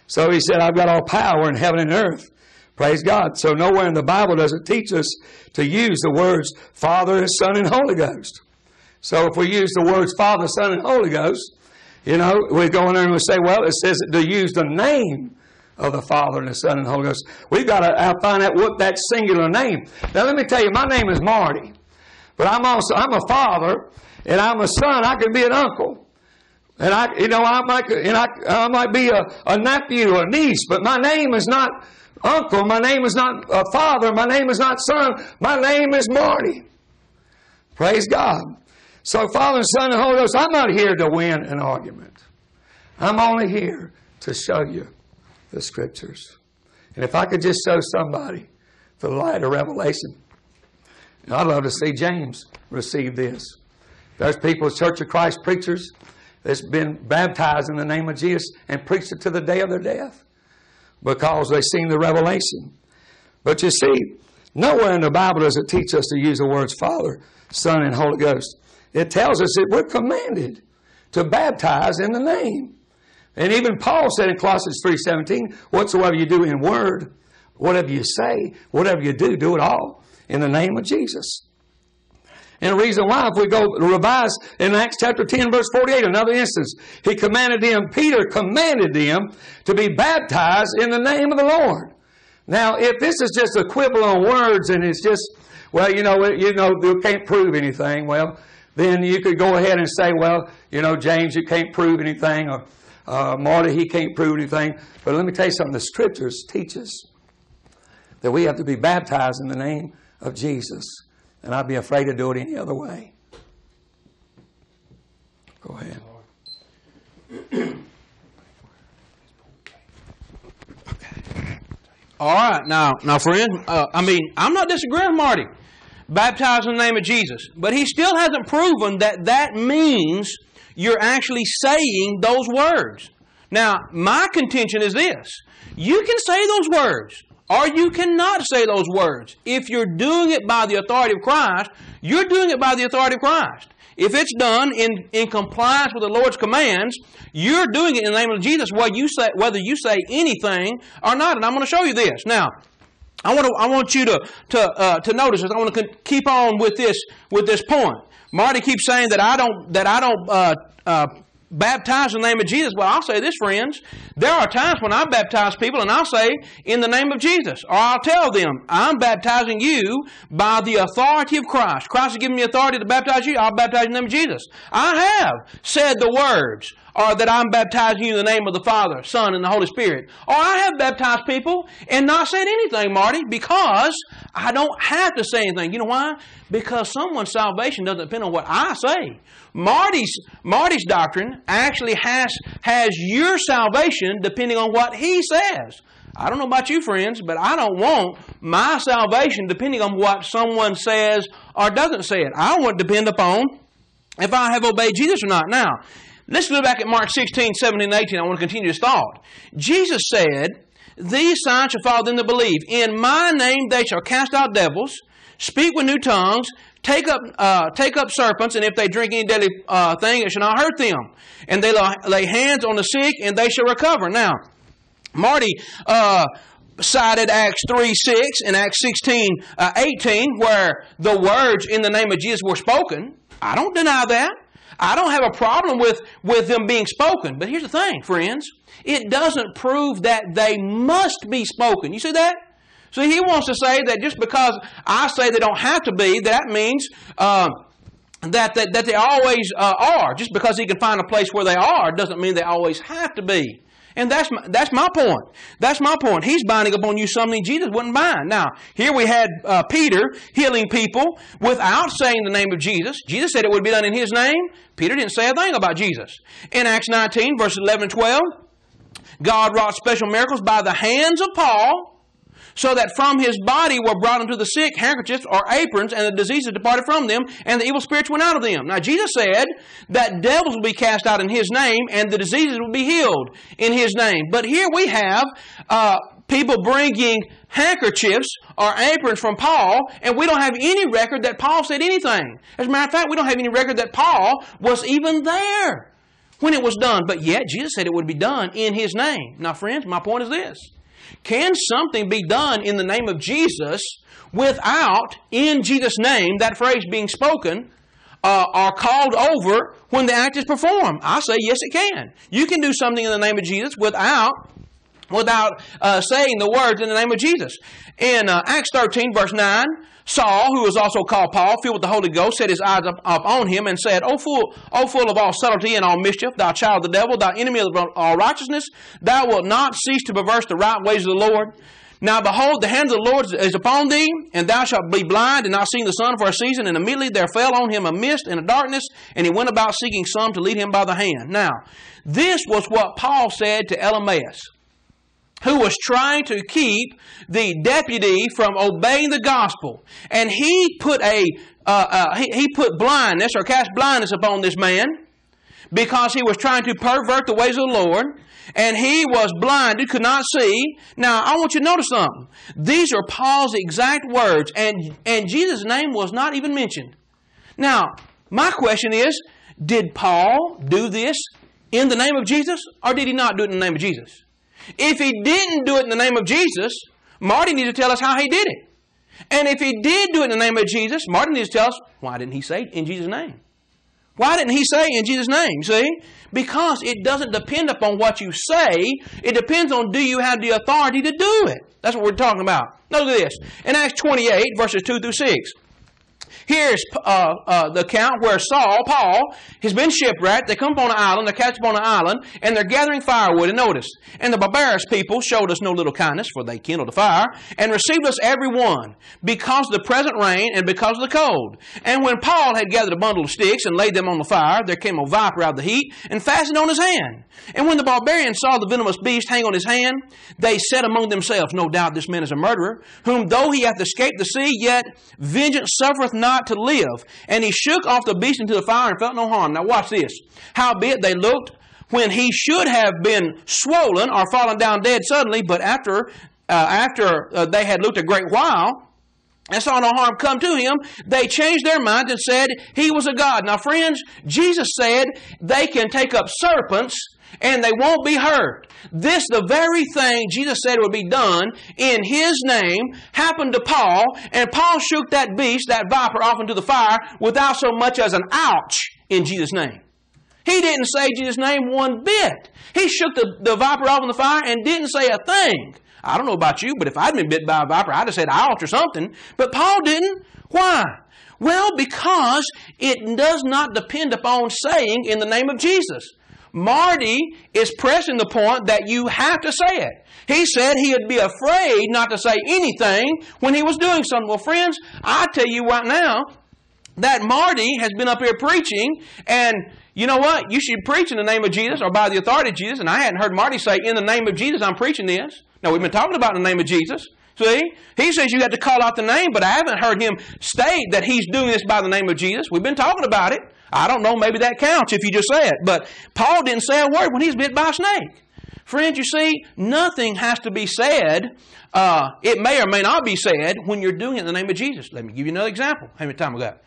So he said, I've got all power in heaven and earth. Praise God. So nowhere in the Bible does it teach us to use the words Father, and Son, and Holy Ghost. So if we use the words Father, Son, and Holy Ghost, you know, we go in there and we say, well, it says to use the name of the Father and the Son and the Holy Ghost. We've got to find out what that singular name. Now let me tell you, my name is Marty, but I'm also I'm a father and I'm a son. I can be an uncle. And I, you know, I might, and I, I might be a, a nephew or a niece, but my name is not uncle. My name is not a father. My name is not son. My name is Marty. Praise God. So, Father, and Son, and Holy Ghost, I'm not here to win an argument. I'm only here to show you the Scriptures. And if I could just show somebody the light of revelation, I'd love to see James receive this. There's people, Church of Christ preachers, that's been baptized in the name of Jesus and preached it to the day of their death because they've seen the revelation. But you see, nowhere in the Bible does it teach us to use the words Father, Son, and Holy Ghost. It tells us that we're commanded to baptize in the name. And even Paul said in Colossians 3.17, whatsoever you do in word, whatever you say, whatever you do, do it all in the name of Jesus. And the reason why, if we go to revise in Acts chapter 10, verse 48, another instance, he commanded them, Peter commanded them to be baptized in the name of the Lord. Now, if this is just a quibble on words and it's just, well, you know, you know, you can't prove anything, well, then you could go ahead and say, well, you know, James, you can't prove anything, or uh, Marty, he can't prove anything. But let me tell you something, the scriptures teach us that we have to be baptized in the name of Jesus and I'd be afraid to do it any other way. Go ahead. All right, now, now, friend. Uh, I mean, I'm not disagreeing with Marty. Baptized in the name of Jesus, but he still hasn't proven that that means you're actually saying those words. Now, my contention is this: you can say those words. Or you cannot say those words. If you're doing it by the authority of Christ, you're doing it by the authority of Christ. If it's done in, in compliance with the Lord's commands, you're doing it in the name of Jesus, whether you say, whether you say anything or not. And I'm going to show you this. Now, I want, to, I want you to, to, uh, to notice this. I want to keep on with this, with this point. Marty keeps saying that I don't, that I don't uh, uh, baptize in the name of Jesus. Well, I'll say this, friends. There are times when I baptize people and I'll say, in the name of Jesus. Or I'll tell them, I'm baptizing you by the authority of Christ. Christ has given me authority to baptize you. I'll baptize in the name of Jesus. I have said the words, or that I'm baptizing you in the name of the Father, Son, and the Holy Spirit. Or I have baptized people and not said anything, Marty, because I don't have to say anything. You know why? Because someone's salvation doesn't depend on what I say. Marty's, Marty's doctrine actually has, has your salvation depending on what he says. I don't know about you, friends, but I don't want my salvation depending on what someone says or doesn't say it. I want to depend upon if I have obeyed Jesus or not. Now, let's look back at Mark 16, 17, and 18. I want to continue this thought. Jesus said, These signs shall follow them that believe. In my name they shall cast out devils, speak with new tongues, take up uh, take up serpents, and if they drink any deadly uh, thing, it shall not hurt them. And they lay hands on the sick, and they shall recover. Now, Marty uh, cited Acts 3 6 and Acts 16 uh, 18, where the words in the name of Jesus were spoken. I don't deny that. I don't have a problem with, with them being spoken. But here's the thing, friends. It doesn't prove that they must be spoken. You see that? See, he wants to say that just because I say they don't have to be, that means uh, that, that, that they always uh, are. Just because he can find a place where they are doesn't mean they always have to be. And that's my, that's my point. That's my point. He's binding upon you something Jesus wouldn't bind. Now, here we had uh, Peter healing people without saying the name of Jesus. Jesus said it would be done in his name. Peter didn't say a thing about Jesus. In Acts 19, verses 11 and 12, God wrought special miracles by the hands of Paul so that from his body were brought unto the sick handkerchiefs or aprons, and the diseases departed from them, and the evil spirits went out of them. Now Jesus said that devils will be cast out in his name, and the diseases will be healed in his name. But here we have uh, people bringing handkerchiefs or aprons from Paul, and we don't have any record that Paul said anything. As a matter of fact, we don't have any record that Paul was even there when it was done. But yet, Jesus said it would be done in his name. Now, friends, my point is this. Can something be done in the name of Jesus without, in Jesus' name, that phrase being spoken, uh, called over when the act is performed? I say yes, it can. You can do something in the name of Jesus without without uh, saying the words in the name of Jesus. In uh, Acts 13, verse 9, Saul, who was also called Paul, filled with the Holy Ghost, set his eyes up, up on him and said, O full, o full of all subtlety and all mischief, thou child of the devil, thou enemy of all righteousness, thou wilt not cease to perverse the right ways of the Lord. Now behold, the hand of the Lord is upon thee, and thou shalt be blind and not seeing the sun for a season. And immediately there fell on him a mist and a darkness, and he went about seeking some to lead him by the hand. Now, this was what Paul said to Elymas who was trying to keep the deputy from obeying the gospel. And he put a uh, uh, he, he put blindness or cast blindness upon this man because he was trying to pervert the ways of the Lord. And he was blinded, could not see. Now, I want you to notice something. These are Paul's exact words, and, and Jesus' name was not even mentioned. Now, my question is, did Paul do this in the name of Jesus, or did he not do it in the name of Jesus? If he didn't do it in the name of Jesus, Marty needs to tell us how he did it. And if he did do it in the name of Jesus, Marty needs to tell us why didn't he say it in Jesus' name? Why didn't he say in Jesus' name? See? Because it doesn't depend upon what you say. It depends on do you have the authority to do it. That's what we're talking about. Now look at this. In Acts 28, verses 2 through 6. Here's uh, uh, the account where Saul, Paul, has been shipwrecked. They come upon an island, they're cast upon an island, and they're gathering firewood. And notice, and the barbarous people showed us no little kindness, for they kindled a fire, and received us every one, because of the present rain and because of the cold. And when Paul had gathered a bundle of sticks and laid them on the fire, there came a viper out of the heat, and fastened on his hand. And when the barbarians saw the venomous beast hang on his hand, they said among themselves, No doubt this man is a murderer, whom though he hath escaped the sea, yet vengeance suffereth not to live. And he shook off the beast into the fire and felt no harm. Now watch this. Howbeit they looked when he should have been swollen or fallen down dead suddenly, but after uh, after uh, they had looked a great while, and saw no harm come to him, they changed their minds and said he was a god. Now, friends, Jesus said they can take up serpents and they won't be hurt. This, the very thing Jesus said would be done in His name, happened to Paul, and Paul shook that beast, that viper, off into the fire without so much as an ouch in Jesus' name. He didn't say Jesus' name one bit. He shook the, the viper off in the fire and didn't say a thing. I don't know about you, but if I'd been bit by a viper, I'd have said ouch or something. But Paul didn't. Why? Well, because it does not depend upon saying in the name of Jesus. Marty is pressing the point that you have to say it. He said he would be afraid not to say anything when he was doing something. Well, friends, I tell you right now that Marty has been up here preaching, and you know what? You should preach in the name of Jesus or by the authority of Jesus. And I hadn't heard Marty say, In the name of Jesus, I'm preaching this. Now, we've been talking about in the name of Jesus. See? He says you have to call out the name, but I haven't heard him state that he's doing this by the name of Jesus. We've been talking about it. I don't know, maybe that counts if you just say it. But Paul didn't say a word when he was bit by a snake. Friends, you see, nothing has to be said. Uh, it may or may not be said when you're doing it in the name of Jesus. Let me give you another example. How many time we got?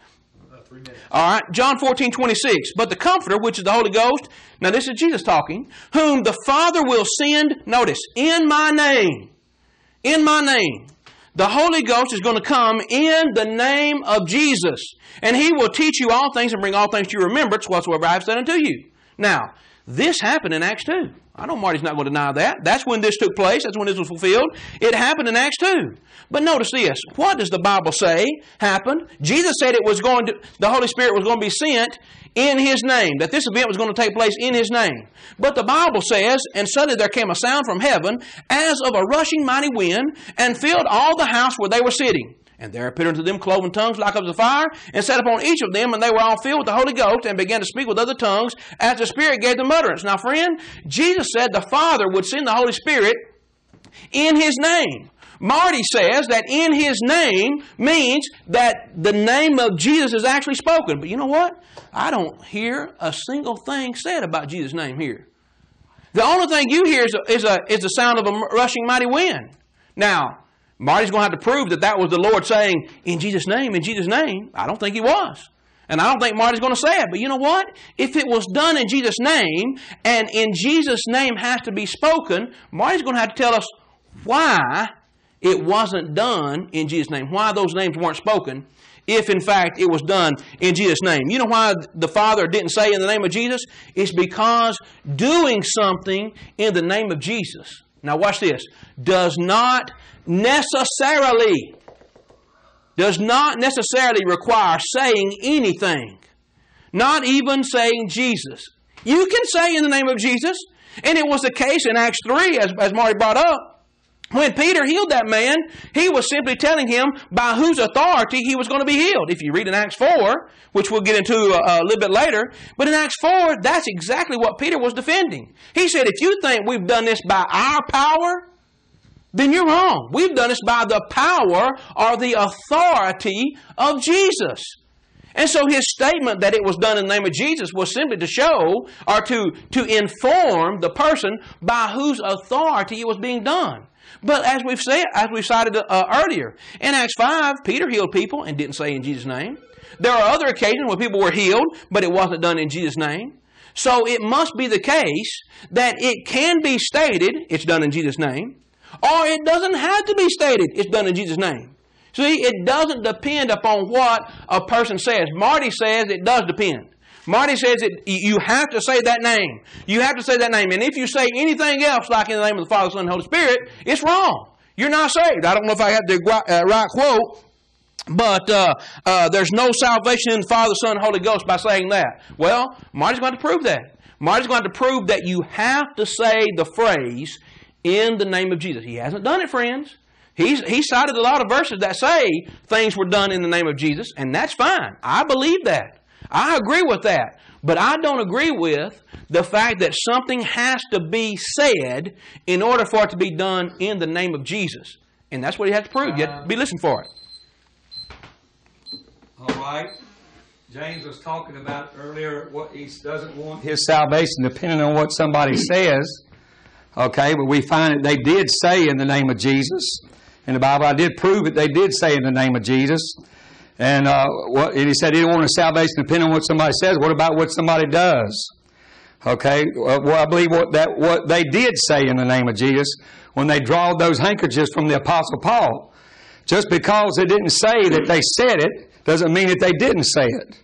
All right, John 14, 26. But the Comforter, which is the Holy Ghost, now this is Jesus talking, whom the Father will send, notice, in my name. In my name. The Holy Ghost is going to come in the name of Jesus. And He will teach you all things and bring all things to your remembrance whatsoever I have said unto you. Now, this happened in Acts 2. I know Marty's not going to deny that. That's when this took place. That's when this was fulfilled. It happened in Acts 2. But notice this. What does the Bible say happened? Jesus said it was going to, the Holy Spirit was going to be sent in His name, that this event was going to take place in His name. But the Bible says, and suddenly there came a sound from heaven as of a rushing mighty wind and filled all the house where they were sitting. And there appeared unto them cloven tongues like of the fire, and sat upon each of them, and they were all filled with the Holy Ghost, and began to speak with other tongues, as the Spirit gave them utterance. Now, friend, Jesus said the Father would send the Holy Spirit in His name. Marty says that in his name means that the name of Jesus is actually spoken. But you know what? I don't hear a single thing said about Jesus' name here. The only thing you hear is, a, is, a, is the sound of a rushing mighty wind. Now, Marty's going to have to prove that that was the Lord saying, in Jesus' name, in Jesus' name. I don't think he was. And I don't think Marty's going to say it. But you know what? If it was done in Jesus' name, and in Jesus' name has to be spoken, Marty's going to have to tell us why it wasn't done in Jesus' name, why those names weren't spoken, if in fact it was done in Jesus' name. You know why the Father didn't say in the name of Jesus? It's because doing something in the name of Jesus, now watch this, does not necessarily does not necessarily require saying anything, not even saying Jesus. You can say in the name of Jesus, and it was the case in Acts 3, as, as Marty brought up. When Peter healed that man, he was simply telling him by whose authority he was going to be healed. If you read in Acts 4, which we'll get into a, a, little bit later, but in Acts 4, that's exactly what Peter was defending. He said, if you think we've done this by our power, then you're wrong. We've done this by the power or the authority of Jesus. And so his statement that it was done in the name of Jesus was simply to show or to, to inform the person by whose authority it was being done. But as we've said, as we cited uh, earlier, in Acts 5, Peter healed people and didn't say in Jesus' name. There are other occasions where people were healed, but it wasn't done in Jesus' name. So it must be the case that it can be stated, it's done in Jesus' name, or it doesn't have to be stated, it's done in Jesus' name. See, it doesn't depend upon what a person says. Marty says it does depend. Marty says that you have to say that name. You have to say that name. And if you say anything else, like in the name of the Father, Son, and Holy Spirit, it's wrong. You're not saved. I don't know if I have the uh, right quote, but uh, uh, there's no salvation in the Father, Son, and Holy Ghost by saying that. Well, Marty's going to prove that. Marty's going to prove that you have to say the phrase in the name of Jesus. He hasn't done it, friends. He's, he cited a lot of verses that say things were done in the name of Jesus, and that's fine. I believe that. I agree with that. But I don't agree with the fact that something has to be said in order for it to be done in the name of Jesus. And that's what he has to prove. You have to be listening for it. All right. James was talking about earlier what he doesn't want his salvation depending on what somebody says. Okay, but we find that they did say in the name of Jesus. In the Bible, I did prove it, they did say in the name of Jesus. And, uh, what, and he said he didn't want a salvation depending on what somebody says. What about what somebody does? Okay, well, I believe what that what they did say in the name of Jesus when they drawed those handkerchiefs from the Apostle Paul. Just because they didn't say that they said it doesn't mean that they didn't say it.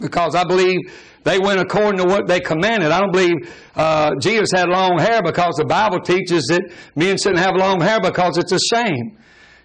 Because I believe they went according to what they commanded. I don't believe uh, Jesus had long hair because the Bible teaches that men shouldn't have long hair because it's a shame.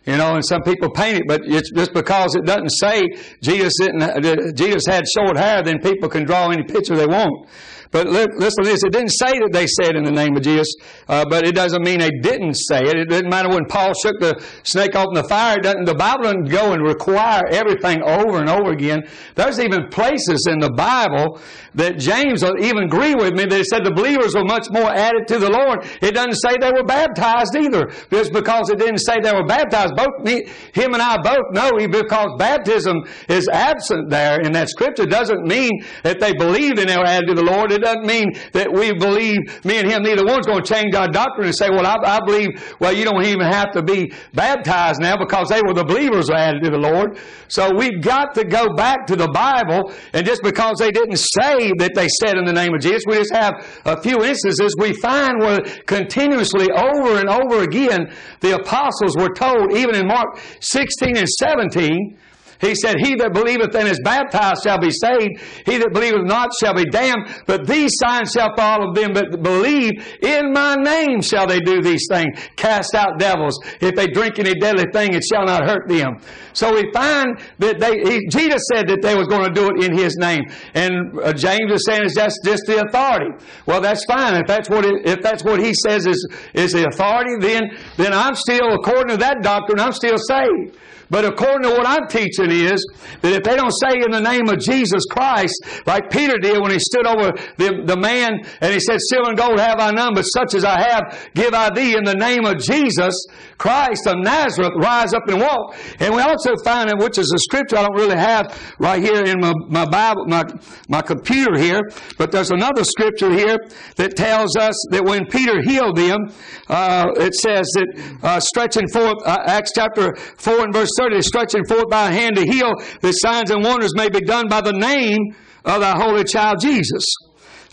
You know, and some people paint it, but it's just because it doesn't say Jesus didn't, Jesus had short hair, then people can draw any picture they want. But listen to this. It didn't say that they said in the name of Jesus, uh, but it doesn't mean they didn't say it. It didn't matter when Paul shook the snake off in the fire. Doesn't the Bible doesn't go and require everything over and over again. There's even places in the Bible that James will even agree with me that said the believers were much more added to the Lord. It doesn't say they were baptized either. Just because it didn't say they were baptized, both me, him and I both know because baptism is absent there in that scripture doesn't mean that they believed and they were added to the Lord. It it doesn't mean that we believe, me and him, neither one's going to change our doctrine and say, well, I, I believe, well, you don't even have to be baptized now because they were the believers added to the Lord. So we've got to go back to the Bible, and just because they didn't say that they said in the name of Jesus, we just have a few instances we find where continuously over and over again the apostles were told, even in Mark 16 and 17, he said, He that believeth and is baptized shall be saved. He that believeth not shall be damned. But these signs shall follow them that believe. In my name shall they do these things. Cast out devils. If they drink any deadly thing, it shall not hurt them. So we find that they, he, Jesus said that they was going to do it in His name. And uh, James is saying just, just the authority. Well, that's fine. If that's what it, if that's what he says is, is the authority, then, then I'm still, according to that doctrine, I'm still saved. But according to what I'm teaching is that if they don't say in the name of Jesus Christ, like Peter did when he stood over the, the man and he said, Silver and gold have I none, but such as I have give I thee in the name of Jesus Christ of Nazareth, rise up and walk. And we also find it, which is a scripture I don't really have right here in my, my Bible, my, my computer here, but there's another scripture here that tells us that when Peter healed them, uh, it says that uh, stretching forth, uh, Acts chapter 4 and verse 30, stretching forth thy hand to heal, that signs and wonders may be done by the name of thy holy child Jesus.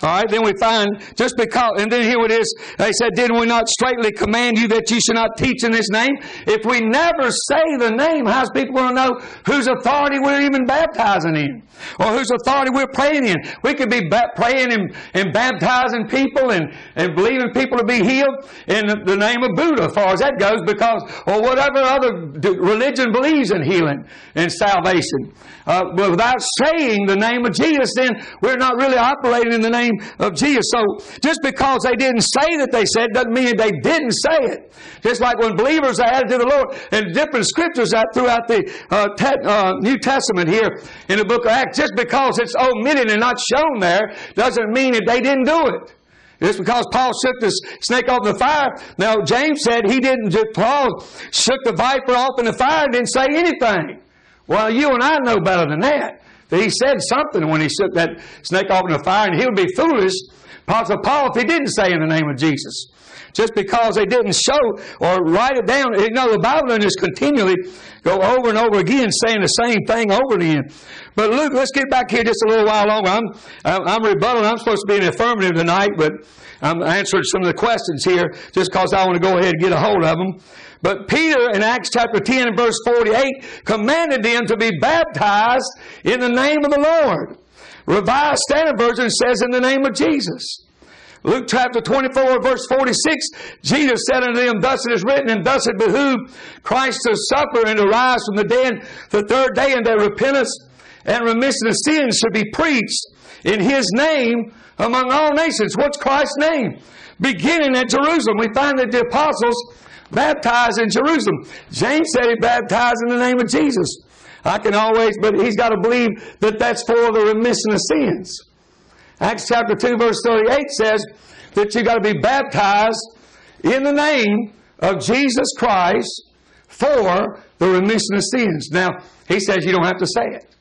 All right, then we find just because, and then here it is, they said, Did we not straightly command you that you should not teach in this name? If we never say the name, how's people going to know whose authority we're even baptizing in? Or whose authority we're praying in? We could be ba- praying and, and baptizing people and, and believing people to be healed in the, the name of Buddha, as far as that goes, because, or whatever other religion believes in healing and salvation. Uh, without saying the name of Jesus, then we're not really operating in the name of Jesus. So just because they didn't say that they said doesn't mean they didn't say it. Just like when believers added to the Lord, and different scriptures out throughout the uh, te- uh, New Testament here in the book of Acts, just because it's omitted and not shown there doesn't mean that they didn't do it. Just because Paul shook the snake off the fire. Now, James said he didn't Paul shook the viper off in the fire and didn't say anything. Well, you and I know better than that. That he said something when he shook that snake off in the fire, and he would be foolish, Apostle Paul, if he didn't say in the name of Jesus. Just because they didn't show or write it down. You know, the Bible doesn't just continually go over and over again saying the same thing over again. But Luke, let's get back here just a little while longer. I'm, I'm rebutting. I'm supposed to be an affirmative tonight, but I'm answering some of the questions here just because I want to go ahead and get a hold of them. But Peter in Acts chapter 10 and verse 48 commanded them to be baptized in the name of the Lord. Revised Standard Version says in the name of Jesus. Luke chapter 24 verse 46, Jesus said unto them, Thus it is written, and thus it behooved Christ to suffer and to rise from the dead the third day, and that repentance and remission of sins should be preached in His name among all nations. What's Christ's name? Beginning at Jerusalem. We find that the apostles baptized in Jerusalem. James said he baptized in the name of Jesus. I can always, but he's got to believe that that's for the remission of sins. Acts chapter 2 verse 38 says that you got to be baptized in the name of Jesus Christ for the remission of sins. Now, he says you don't have to say it.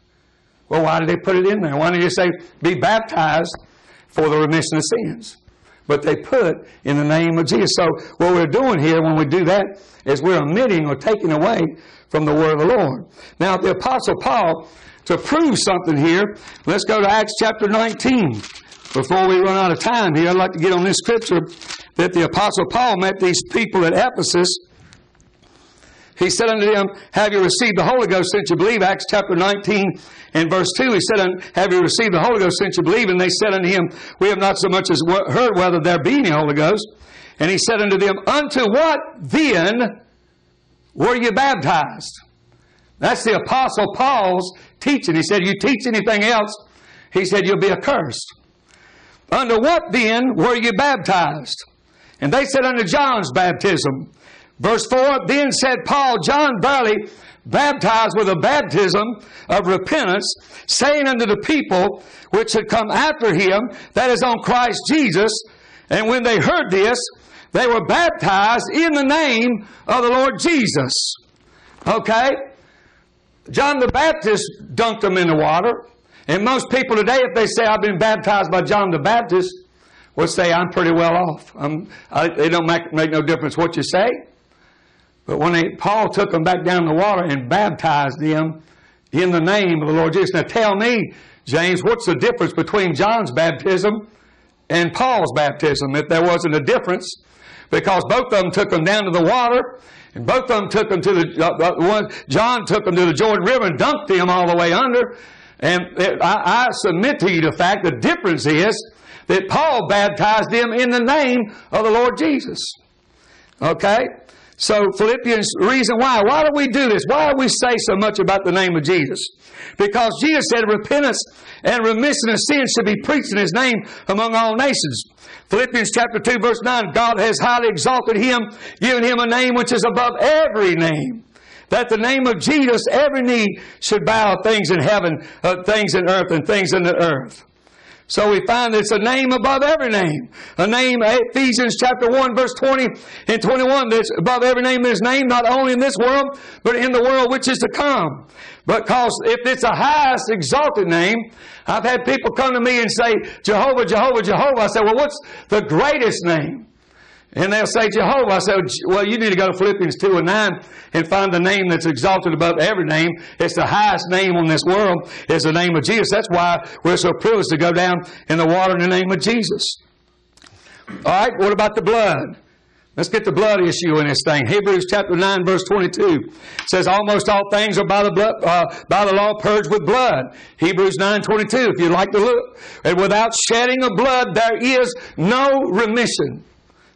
Well, why did they put it in there? Why didn't you say be baptized for the remission of sins? But they put in the name of Jesus. So what we're doing here when we do that is we're omitting or taking away from the word of the Lord. Now, the Apostle Paul, to prove something here, let's go to Acts chapter 19. Before we run out of time here, I'd like to get on this scripture that the Apostle Paul met these people at Ephesus he said unto them, Have you received the Holy Ghost since you believe? Acts chapter 19 and verse 2. He said, Have you received the Holy Ghost since you believe? And they said unto him, We have not so much as heard whether there be any Holy Ghost. And he said unto them, Unto what then were you baptized? That's the Apostle Paul's teaching. He said, You teach anything else, he said, You'll be accursed. Unto what then were you baptized? And they said, Unto John's baptism. Verse 4 Then said Paul, John barely baptized with a baptism of repentance, saying unto the people which had come after him, that is on Christ Jesus. And when they heard this, they were baptized in the name of the Lord Jesus. Okay? John the Baptist dunked them in the water. And most people today, if they say, I've been baptized by John the Baptist, would say, I'm pretty well off. I, it don't make, make no difference what you say. But when they, Paul took them back down the water and baptized them in the name of the Lord Jesus. Now tell me, James, what's the difference between John's baptism and Paul's baptism, if there wasn't a difference? Because both of them took them down to the water, and both of them took them to the, uh, uh one, John took them to the Jordan River and dunked them all the way under. And it, I, I submit to you the fact the difference is that Paul baptized them in the name of the Lord Jesus. Okay? So Philippians, reason why. Why do we do this? Why do we say so much about the name of Jesus? Because Jesus said repentance and remission of sins should be preached in His name among all nations. Philippians chapter 2 verse 9, God has highly exalted Him, given Him a name which is above every name. that the name of Jesus, every knee should bow things in heaven, uh, things in earth, and things in the earth. So we find it's a name above every name. A name, Ephesians chapter 1 verse 20 and 21, that's above every name is named, not only in this world, but in the world which is to come. Because if it's a highest exalted name, I've had people come to me and say, Jehovah, Jehovah, Jehovah. I say, well, what's the greatest name? And they'll say Jehovah. I say, well, you need to go to Philippians 2 and 9 and find the name that's exalted above every name. It's the highest name on this world It's the name of Jesus. That's why we're so privileged to go down in the water in the name of Jesus. All right, what about the blood? Let's get the blood issue in this thing. Hebrews chapter 9 verse 22 says almost all things are by the blood, uh, by the law purged with blood. Hebrews 9 22 if you'd like to look. And without shedding of blood there is no remission.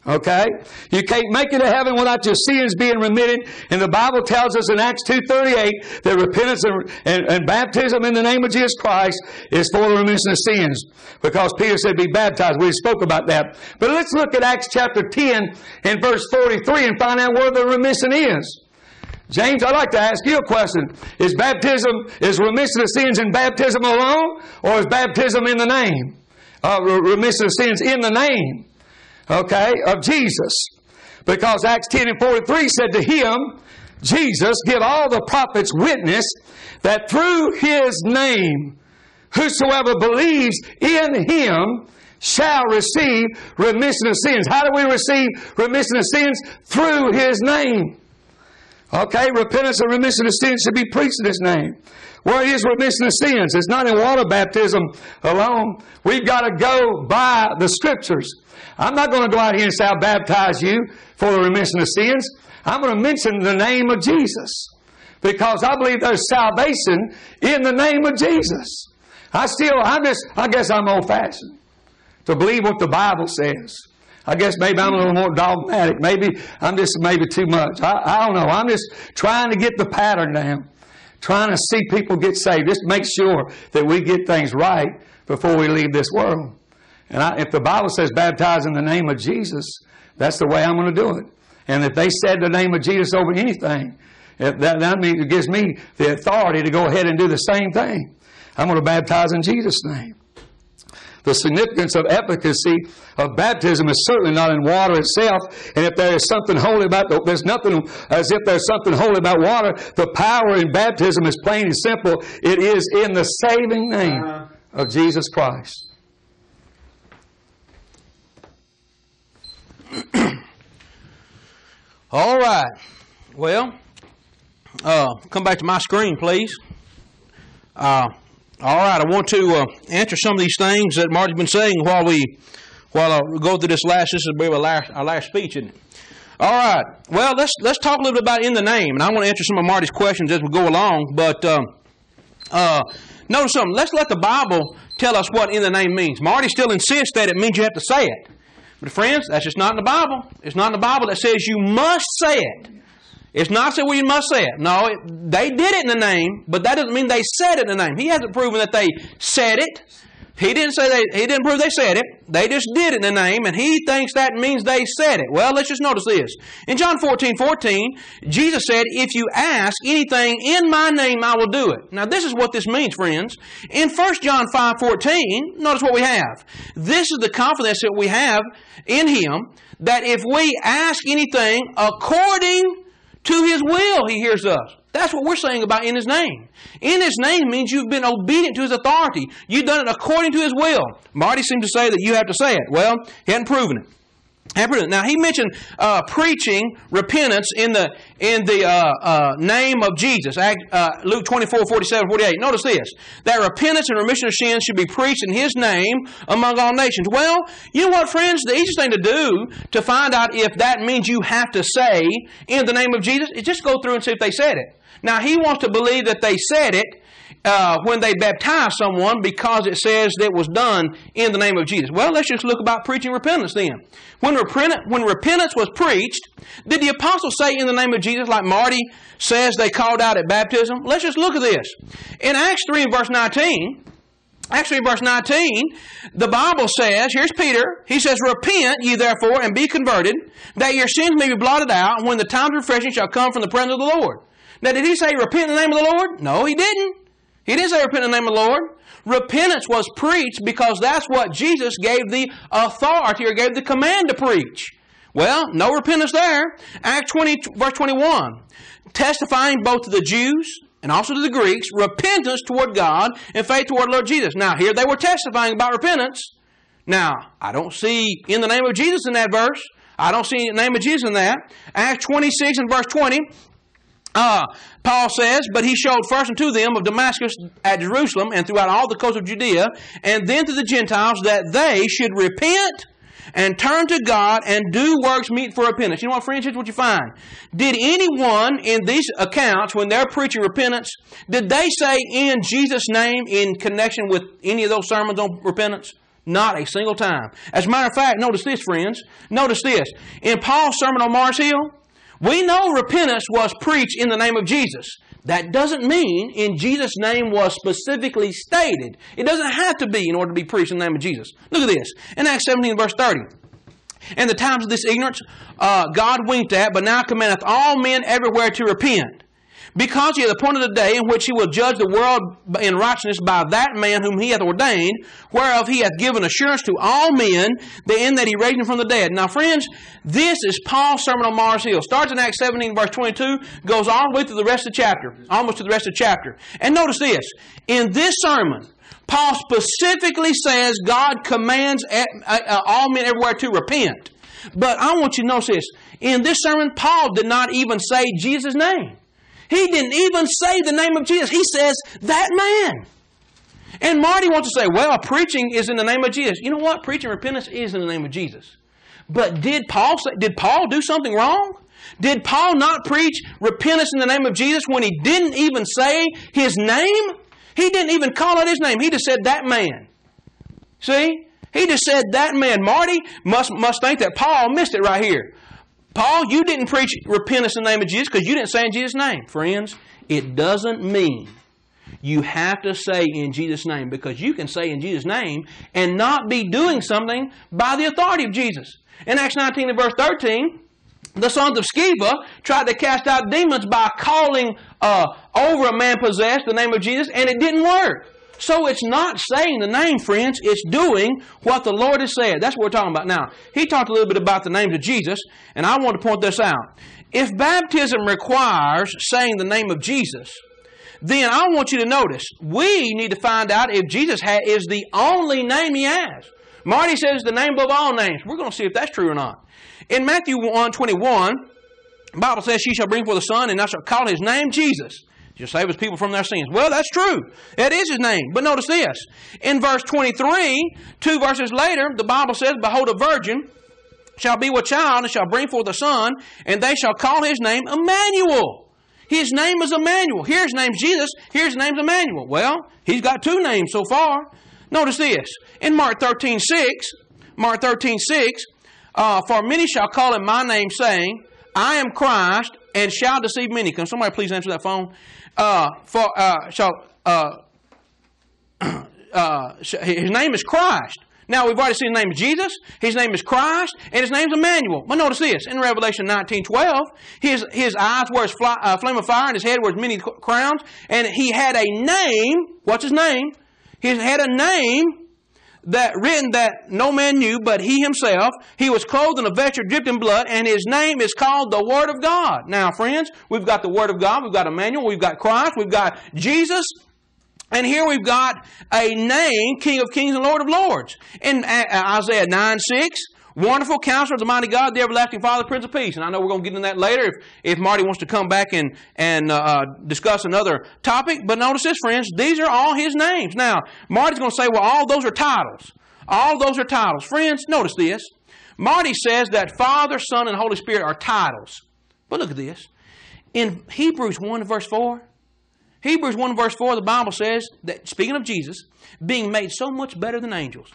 Okay? You can't make it to heaven without your sins being remitted. And the Bible tells us in Acts 2.38 that repentance and, and, and, baptism in the name of Jesus Christ is for the remission of sins. Because Peter said be baptized. We spoke about that. But let's look at Acts chapter 10 and verse 43 and find out where the remission is. James, I'd like to ask you a question. Is baptism, is remission of sins in baptism alone? Or is baptism in the name? Uh, remission of sins in the name? Okay, of Jesus. Because Acts 10 and 43 said to him, Jesus, give all the prophets witness that through his name, whosoever believes in him shall receive remission of sins. How do we receive remission of sins? Through his name. Okay, repentance and remission of sins should be preached in his name. Where is remission of sins? It's not in water baptism alone. We've got to go by the scriptures. I'm not going to go out here and say, I'll baptize you for the remission of sins. I'm going to mention the name of Jesus. Because I believe there's salvation in the name of Jesus. I still, I'm just, I guess I'm old fashioned to believe what the Bible says. I guess maybe I'm a little more dogmatic. Maybe I'm just maybe too much. I, I don't know. I'm just trying to get the pattern down. Trying to see people get saved. Just make sure that we get things right before we leave this world. And I, if the Bible says baptize in the name of Jesus, that's the way I'm going to do it. And if they said the name of Jesus over anything, that, that means it gives me the authority to go ahead and do the same thing. I'm going to baptize in Jesus' name. The significance of efficacy of baptism is certainly not in water itself. And if there is something holy about the, there's nothing as if there's something holy about water. The power in baptism is plain and simple. It is in the saving name uh-huh. of Jesus Christ. All right. Well, uh, come back to my screen, please. Uh, all right. I want to uh, answer some of these things that Marty's been saying while we while I go through this last. This is our last, our last speech, it? All right. Well, let's let's talk a little bit about in the name, and I want to answer some of Marty's questions as we go along. But um, uh, notice something. Let's let the Bible tell us what in the name means. Marty still insists that it means you have to say it. But friends, that's just not in the Bible. It's not in the Bible that says you must say it. It's not well you must say it. No, it, they did it in the name, but that doesn't mean they said it in the name. He hasn't proven that they said it. He didn't say they, he didn't prove they said it. They just did it in the name, and he thinks that means they said it. Well, let's just notice this. In John 14, 14, Jesus said, If you ask anything in my name, I will do it. Now, this is what this means, friends. In 1 John 5, 14, notice what we have. This is the confidence that we have in him that if we ask anything according to his will, he hears us. That's what we're saying about in His name. In His name means you've been obedient to His authority. You've done it according to His will. Marty seemed to say that you have to say it. Well, he hadn't proven it. Now he mentioned uh, preaching repentance in the in the uh, uh, name of Jesus. Uh, Luke 24, 47, 48. Notice this: that repentance and remission of sins should be preached in His name among all nations. Well, you know what, friends? The easiest thing to do to find out if that means you have to say in the name of Jesus is just go through and see if they said it. Now, he wants to believe that they said it uh, when they baptized someone because it says that it was done in the name of Jesus. Well, let's just look about preaching repentance then. When, repent- when repentance was preached, did the apostles say in the name of Jesus, like Marty says they called out at baptism? Let's just look at this. In Acts 3 and verse 19, Actually, verse 19, the Bible says, here's Peter, he says, Repent ye therefore and be converted, that your sins may be blotted out, when the time of refreshing shall come from the presence of the Lord. Now, did he say repent in the name of the Lord? No, he didn't. He didn't say repent in the name of the Lord. Repentance was preached because that's what Jesus gave the authority or gave the command to preach. Well, no repentance there. Acts 20, verse 21. Testifying both to the Jews and also to the Greeks, repentance toward God and faith toward Lord Jesus. Now, here they were testifying about repentance. Now, I don't see in the name of Jesus in that verse. I don't see the name of Jesus in that. Acts 26 and verse 20, uh, Paul says, But he showed first unto them of Damascus at Jerusalem and throughout all the coast of Judea, and then to the Gentiles, that they should repent and turn to God and do works meet for repentance. You know what, friends? Here's what you find. Did anyone in these accounts, when they're preaching repentance, did they say in Jesus' name in connection with any of those sermons on repentance? Not a single time. As a matter of fact, notice this, friends. Notice this. In Paul's sermon on Mars Hill, we know repentance was preached in the name of Jesus. That doesn't mean in Jesus' name was specifically stated. It doesn't have to be in order to be preached in the name of Jesus. Look at this. In Acts 17, verse 30. In the times of this ignorance, uh, God winked at, but now commandeth all men everywhere to repent because he hath appointed a day in which he will judge the world in righteousness by that man whom he hath ordained, whereof he hath given assurance to all men, the end that he raised him from the dead. Now, friends, this is Paul's sermon on Mars Hill. Starts in Acts 17, verse 22, goes all the way through the rest of the chapter, almost to the rest of the chapter. And notice this. In this sermon, Paul specifically says God commands uh, uh, all men everywhere to repent. But I want you to notice this. In this sermon, Paul did not even say Jesus' name. He didn't even say the name of Jesus. He says, that man. And Marty wants to say, well, preaching is in the name of Jesus. You know what? Preaching repentance is in the name of Jesus. But did Paul say, did Paul do something wrong? Did Paul not preach repentance in the name of Jesus when he didn't even say his name? He didn't even call out his name. He just said that man. See? He just said that man. Marty must, must think that Paul missed it right here. Paul, you didn't preach repentance in the name of Jesus because you didn't say in Jesus' name. Friends, it doesn't mean you have to say in Jesus' name because you can say in Jesus' name and not be doing something by the authority of Jesus. In Acts 19 and verse 13, the sons of Sceva tried to cast out demons by calling uh, over a man possessed the name of Jesus, and it didn't work. So it's not saying the name, friends, it's doing what the Lord has said. That's what we're talking about. Now, he talked a little bit about the names of Jesus, and I want to point this out. If baptism requires saying the name of Jesus, then I want you to notice we need to find out if Jesus is the only name he has. Marty says the name above all names. We're going to see if that's true or not. In Matthew 1 21, Bible says, She shall bring forth a son, and thou shalt call his name Jesus. He'll save his people from their sins. Well, that's true. That is his name. But notice this. In verse 23, two verses later, the Bible says, Behold, a virgin shall be with child and shall bring forth a son, and they shall call his name Emmanuel. His name is Emmanuel. Here his name's Jesus. Here his name's Emmanuel. Well, he's got two names so far. Notice this. In Mark 13, 6, Mark 13, 6, uh, For many shall call him my name, saying, I am Christ, and shall deceive many. Can somebody please answer that phone? Uh, for uh, shall uh, uh, his name is Christ. Now we've already seen the name of Jesus. His name is Christ, and his name is Emmanuel. But notice this in Revelation 19:12, his his eyes were as fly, uh, flame of fire, and his head was many crowns, and he had a name. What's his name? He had a name that written that no man knew but he himself. He was clothed in a vesture dipped in blood, and his name is called the Word of God. Now, friends, we've got the Word of God, we've got Emmanuel, we've got Christ, we've got Jesus, and here we've got a name, King of Kings and Lord of Lords. In Isaiah 9 6, Wonderful counselor, of the mighty God, the everlasting Father, Prince of Peace. And I know we're going to get into that later if, if Marty wants to come back and, and uh, uh, discuss another topic. But notice this, friends, these are all his names. Now, Marty's going to say, well, all those are titles. All those are titles. Friends, notice this. Marty says that Father, Son, and Holy Spirit are titles. But look at this. In Hebrews 1 verse 4, Hebrews 1 verse 4, the Bible says that, speaking of Jesus, being made so much better than angels,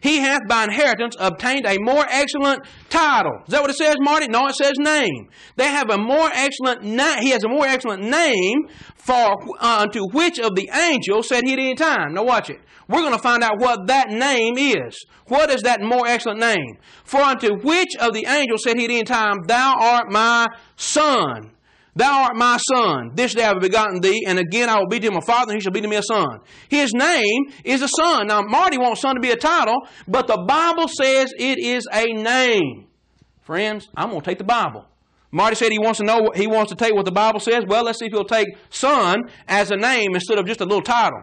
he hath by inheritance obtained a more excellent title. Is that what it says, Marty? No, it says name. They have a more excellent name. He has a more excellent name for uh, unto which of the angels said he at any time. Now watch it. We're going to find out what that name is. What is that more excellent name? For unto which of the angels said he at any time, Thou art my son. Thou art my son. This day I have begotten thee, and again I will be to him a father, and he shall be to me a son. His name is a son. Now, Marty wants son to be a title, but the Bible says it is a name. Friends, I'm going to take the Bible. Marty said he wants to know, he wants to take what the Bible says. Well, let's see if he'll take son as a name instead of just a little title.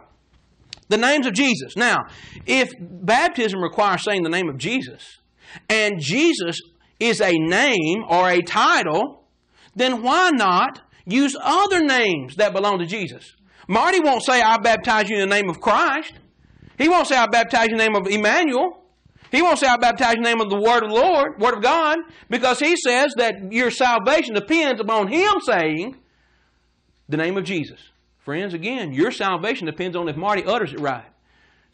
The names of Jesus. Now, if baptism requires saying the name of Jesus, and Jesus is a name or a title, then why not use other names that belong to Jesus? Marty won't say, I baptize you in the name of Christ. He won't say, I baptize you in the name of Emmanuel. He won't say, I baptize you in the name of the Word of the Lord, Word of God, because he says that your salvation depends upon him saying the name of Jesus. Friends, again, your salvation depends on if Marty utters it right.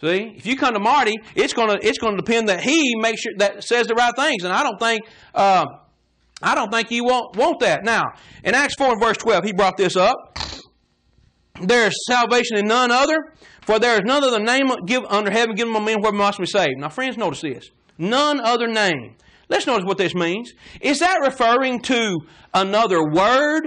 See, if you come to Marty, it's going to it's going to depend that he makes sure that says the right things, and I don't think uh, I don't think you want want that. Now, in Acts four and verse twelve, he brought this up. There is salvation in none other, for there is none other name give under heaven given among men where we must be saved. Now, friends, notice this: none other name. Let's notice what this means. Is that referring to another word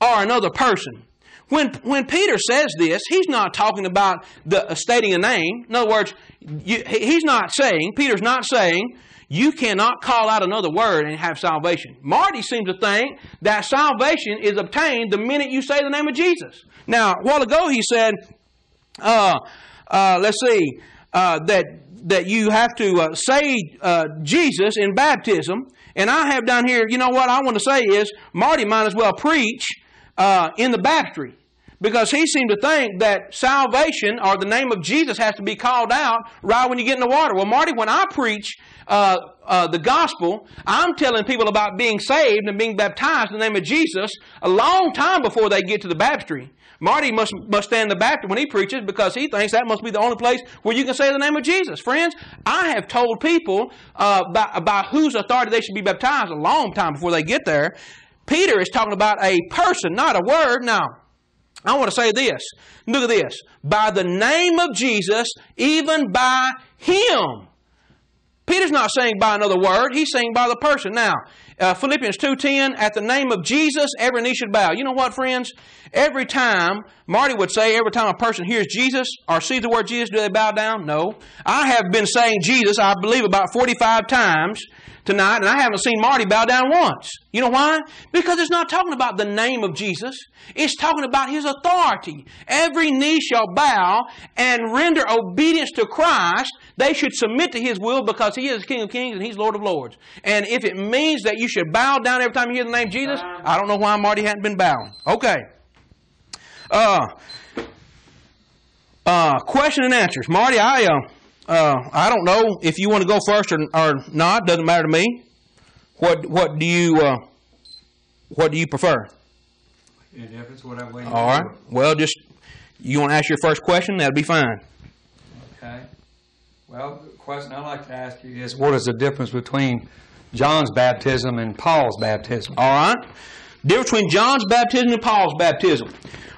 or another person? When, when Peter says this, he's not talking about the, uh, stating a name. In other words, you, he's not saying, Peter's not saying, you cannot call out another word and have salvation. Marty seems to think that salvation is obtained the minute you say the name of Jesus. Now, a while ago he said, uh, uh, let's see, uh, that, that you have to uh, say uh, Jesus in baptism. And I have down here, you know what I want to say is, Marty might as well preach uh, in the baptistry because he seemed to think that salvation or the name of Jesus has to be called out right when you get in the water. Well, Marty, when I preach uh, uh, the gospel, I'm telling people about being saved and being baptized in the name of Jesus a long time before they get to the baptistry. Marty must, must stand the baptistry when he preaches because he thinks that must be the only place where you can say the name of Jesus. Friends, I have told people uh, about, about whose authority they should be baptized a long time before they get there. Peter is talking about a person, not a word. Now, I want to say this. Look at this. By the name of Jesus, even by Him. Peter's not saying by another word. He's saying by the person. Now, uh, Philippians 2.10, at the name of Jesus, every knee should bow. You know what, friends? Every time, Marty would say, every time a person hears Jesus or sees the word Jesus, do they bow down? No. I have been saying Jesus, I believe, about 45 times tonight, and I haven't seen Marty bow down once. You know why? Because it's not talking about the name of Jesus. It's talking about His authority. Every knee shall bow and render obedience to Christ. They should submit to His will because He is King of Kings and He's Lord of Lords. And if it means that you should bow down every time you hear the name Jesus, I don't know why Marty hadn't been bowing. Okay. Uh, uh, question and answers. Marty, I, uh, uh, I don't know if you want to go first or, or not. Doesn't matter to me. What What do you uh, What do you prefer? Any difference? What I wait All right. Well, just you want to ask your first question? That'll be fine. Okay. Well, the question I'd like to ask you is, what is the difference between John's baptism and Paul's baptism? All right. Difference between John's baptism and Paul's baptism.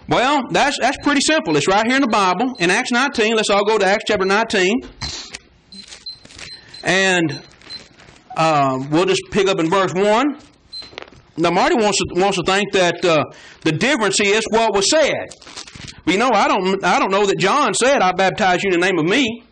Well, that's that's pretty simple. It's right here in the Bible in Acts 19. Let's all go to Acts chapter 19, and uh, we'll just pick up in verse one. Now, Marty wants to wants to think that uh, the difference is what was said. But you know, I don't I don't know that John said, "I baptize you in the name of me."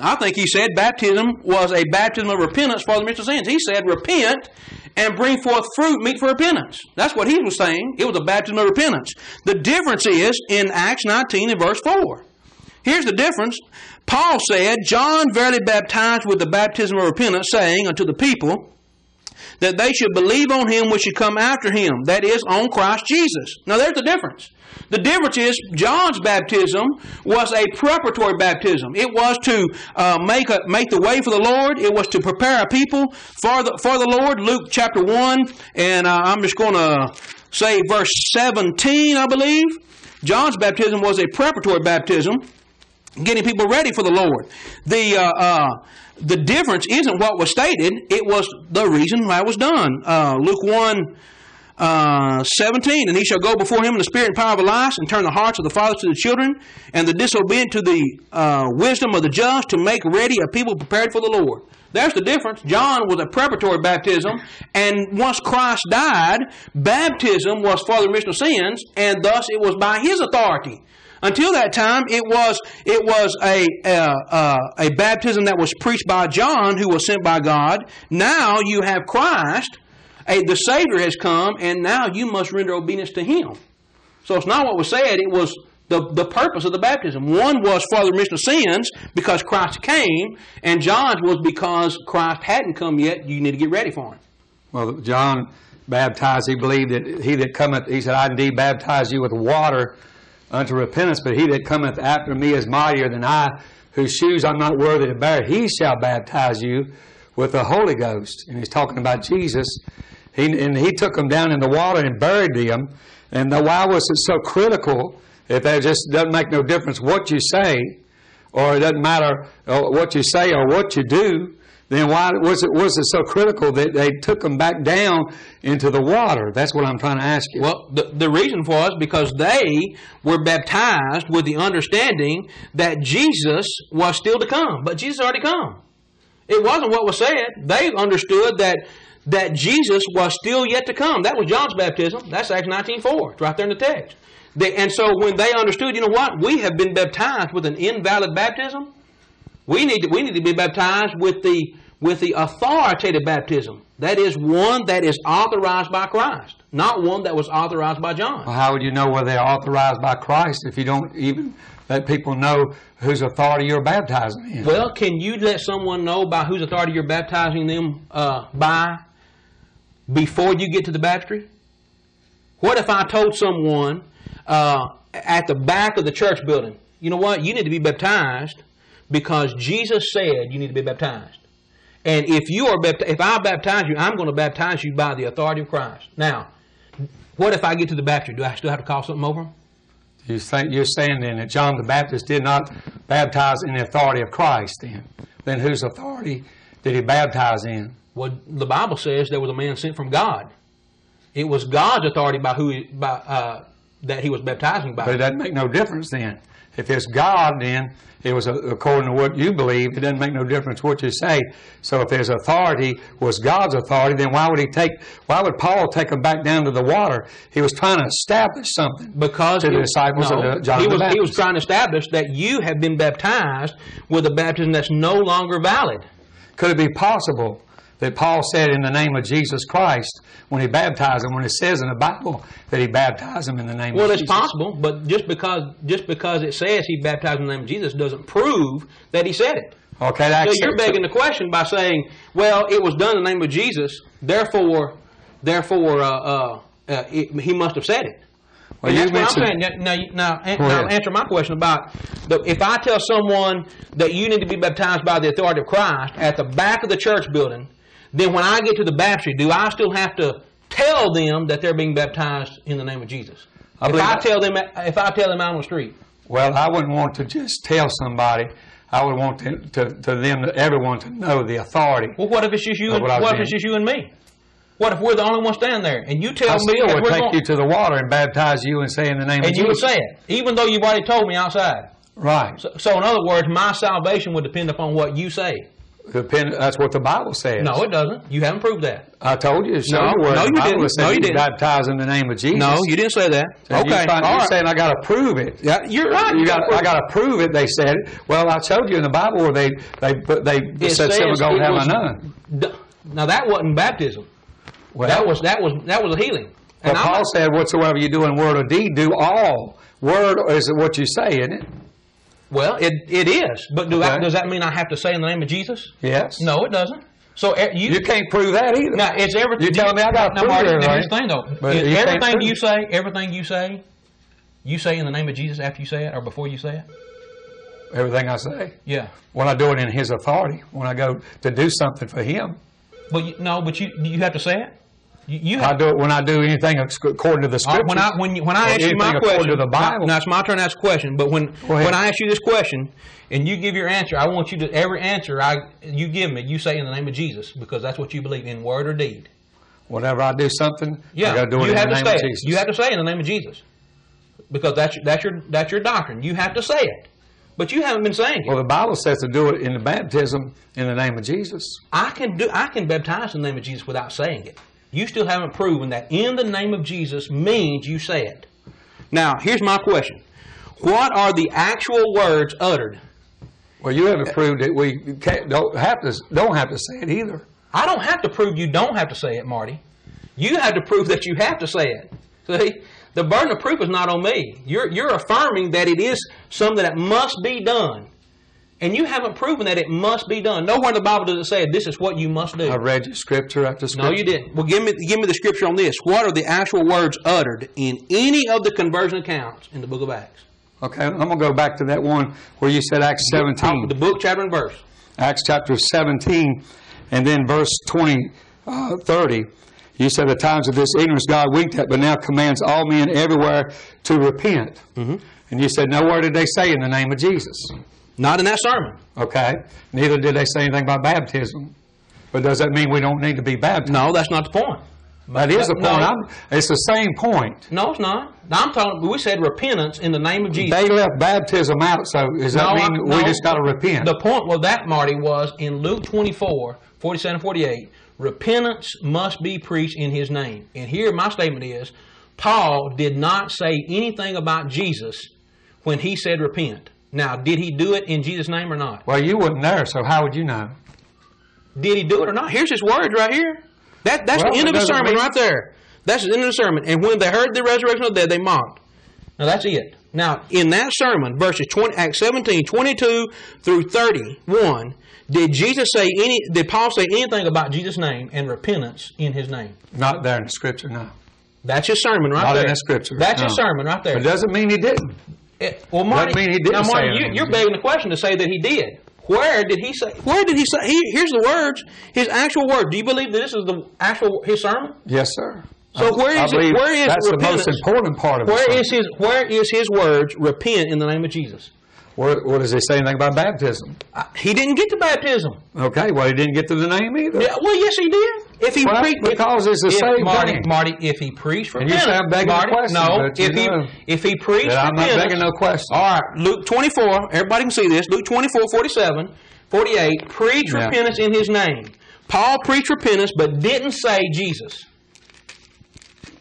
I think he said baptism was a baptism of repentance for the remission of sins. He said, "Repent and bring forth fruit meet for repentance. That's what he was saying. It was a baptism of repentance. The difference is in Acts 19 and verse 4. Here's the difference. Paul said, John verily baptized with the baptism of repentance, saying unto the people, that they should believe on him which should come after him, that is, on Christ Jesus. Now there's the difference. The difference is John's baptism was a preparatory baptism. It was to uh, make a, make the way for the Lord. It was to prepare a people for the for the Lord. Luke chapter one, and uh, I'm just going to say verse 17, I believe. John's baptism was a preparatory baptism, getting people ready for the Lord. The uh, uh the difference isn't what was stated; it was the reason why it was done. Uh, Luke one uh, 17, and he shall go before him in the spirit and power of Elias, and turn the hearts of the fathers to the children, and the disobedient to the uh, wisdom of the just, to make ready a people prepared for the Lord. There's the difference. John was a preparatory baptism, and once Christ died, baptism was for the remission of sins, and thus it was by his authority. Until that time, it was it was a uh, uh, a baptism that was preached by John, who was sent by God. Now you have Christ, a, the Savior has come, and now you must render obedience to Him. So it's not what was said; it was the, the purpose of the baptism. One was for the remission of sins because Christ came, and John's was because Christ hadn't come yet. You need to get ready for him. Well, John baptized, he believed that he that cometh, he said, I indeed baptize you with water unto repentance, but he that cometh after me is mightier than I, whose shoes I'm not worthy to bear. He shall baptize you with the Holy Ghost. And he's talking about Jesus. He, and he took them down in the water and buried them. And why was it so critical if it just doesn't make no difference what you say, or it doesn't matter uh, what you say or what you do, then why was it was it so critical that they took them back down into the water? That's what I'm trying to ask you. Well, the, the reason was because they were baptized with the understanding that Jesus was still to come, but Jesus already come. It wasn't what was said. They understood that that Jesus was still yet to come. That was John's baptism. That's Acts 19.4. It's right there in the text. They, and so when they understood, you know what? We have been baptized with an invalid baptism. We need to, we need to be baptized with the with the authoritative baptism. That is one that is authorized by Christ, not one that was authorized by John. Well, how would you know whether they're authorized by Christ if you don't even let people know whose authority you're baptizing in? Well, can you let someone know by whose authority you're baptizing them uh, by before you get to the baptistry? What if I told someone uh, at the back of the church building, you know what? You need to be baptized because Jesus said you need to be baptized. And if you are if I baptize you, I'm going to baptize you by the authority of Christ. Now, what if I get to the baptistry? Do I still have to call something over? You think you're saying then that John the Baptist did not baptize in the authority of Christ then? Then whose authority did he baptize in? Well, the Bible says there was a man sent from God. It was God's authority by who he, by uh, that he was baptizing by. But it doesn't make no difference then. If it's God, then it was according to what you believe. It doesn't make no difference what you say. So if his authority was God's authority, then why would he take? Why would Paul take him back down to the water? He was trying to establish something because to the he- disciples no, of the, John he the was, Baptist. he was trying to establish that you have been baptized with a baptism that's no longer valid. Could it be possible that Paul said in the name of Jesus Christ when he baptized them, when it says in the Bible that he baptized them in the name Well, of it's possible, but just because just because it says he baptized in the name of Jesus doesn't prove that he said it. Okay, So you're begging the question by saying, "Well, it was done in the name of Jesus, therefore, therefore, uh, uh, uh, it, he must have said it." Well, And you that's what I'm mentioned- saying. Now, now, now, an- Go now ahead. answer my question about the, if I tell someone that you need to be baptized by the authority of Christ at the back of the church building, then when I get to the baptistry, do I still have to tell them that they're being baptized in the name of Jesus? I if I that- tell them, if I tell them out on the street, Well, I wouldn't want to just tell somebody. I would want to, to, to them, everyone, to know the authority. well, what if it's just you? And, what what if it's just you and me? What if we're the only ones standing there, and you tell I me that would take going, you to the water and baptize you and say in the name and of you would Jesus. say it, even though you've already told me outside? Right. So, so, in other words, my salvation would depend upon what you say. Depend, that's what the Bible says. No, it doesn't. You haven't proved that. I told you. So No, no, you didn't. No, you you didn't. baptize in the name of Jesus. No, you didn't say that. And okay, You're, trying- all you're right. saying I got to prove it. Yeah, you're right. You got, I got to prove it. They said. Well, I showed you in the Bible where they they they It said says some are going to have was- none. Now that wasn't baptism. Well, that was that was that was a healing. But And Paul not- said, "Whatsoever you do in word or deed, do all." Word is what you say, isn't it? Well, it it is. But do I, does that mean I have to say in the name of Jesus? Yes. No, it doesn't. So eh, you, You can't prove that either. now it's everything. You telling me I gotta now, prove Marty, it, right? Here's the thing, though. But you everything you say, everything you say, you say in the name of Jesus after you say it or before you say it. Everything I say. Yeah. When I do it in His authority, when I go to do something for Him, But you, no, but you you have to say it. You, you I do it when I do anything according to the right, Scriptures. when I when you, when I ask you my question, to the Bible. now it's my turn to ask a question. But when when I ask you this question and you give your answer, I want you to every answer I you give me, you say in the name of Jesus because that's what you believe in word or deed. Whenever I do something, Yeah, I to do it you in have the to name say of it. You have to say in the name of Jesus, because that's that's your that's your doctrine. You have to say it, but you haven't been saying it. well, the Bible says to do it in the baptism in the name of Jesus. I can do I can baptize in the name of Jesus without saying it. You still haven't proven that in the name of Jesus means you say it. Now, here's my question: What are the actual words uttered? Well, you haven't proved that we can't, don't have to don't have to say it either. I don't have to prove you don't have to say it, Marty. You have to prove that you have to say it. See, the burden of proof is not on me. You're you're affirming that it is something that must be done, and you haven't proven that it must be done. Nowhere in the Bible does it say this is what you must do. I read scripture after scripture. No, you didn't. Well, give me give me the scripture on this. What are the actual words uttered in any of the conversion accounts in the Book of Acts? Okay, I'm gonna go back to that one where you said Acts 17. The book, chapter, and verse. Acts chapter 17, and then verse 20, uh, 30. You said the times of this ignorance God winked at, but now commands all men everywhere to repent. Mm-hmm. And you said, nowhere did they say in the name of Jesus. Not in that sermon. Okay? Neither did they say anything about baptism. But does that mean we don't need to be baptized? No, that's not the point. That is the No. point. I'm, it's the same point. No, it's not. I'm talking. We said repentance in the name of Jesus. They left baptism out, so does that mean I- we no. just got to repent? The point well that Marty was in Luke 24, 47 48, repentance must be preached in his name. And here my statement is Paul did not say anything about Jesus when he said repent. Now, did he do it in Jesus' name or not? well, you weren't there, so how would you know? Did he do it or not? Here's his words right here. That, that's Well, the end of the sermon mean- right there. That's the end of the sermon. And when they heard the resurrection of the dead, they mocked. Now that's it. Now, in that sermon, verses 20, Acts 17, 22 through 31, did Jesus say any, did Paul say anything about Jesus' name and repentance in his name? Not there in the scripture, no. That's his sermon right Not there. in the scripture. That's no. his sermon right there. It doesn't mean he didn't. It- well, Marty, mean he didn't now, Marty, anything. you, you're begging the question to say that he did. Where did he say? Where did he say? He, here's the words. His actual words. Do you believe that this is the actual his sermon? Yes, sir. So I- where I it- where is that's the most repentance? important part of it. Where his Where is his words? Repent in the name of Jesus. Where, what does he say anything about baptism? Uh, He didn't get to baptism. Okay, well, he didn't get to the name either. Yeah, well, yes, he did. If he Well, preached, because it's the if, same Marty, thing. Marty, if he preached for And you say I'm begging the Marty, question, no, if he know if he preached that I'm not repentance- begging no question. All right, Luke 24, everybody can see this. Luke 24, 47, 48, preach Yeah. repentance in his name. Paul preached repentance, but didn't say Jesus.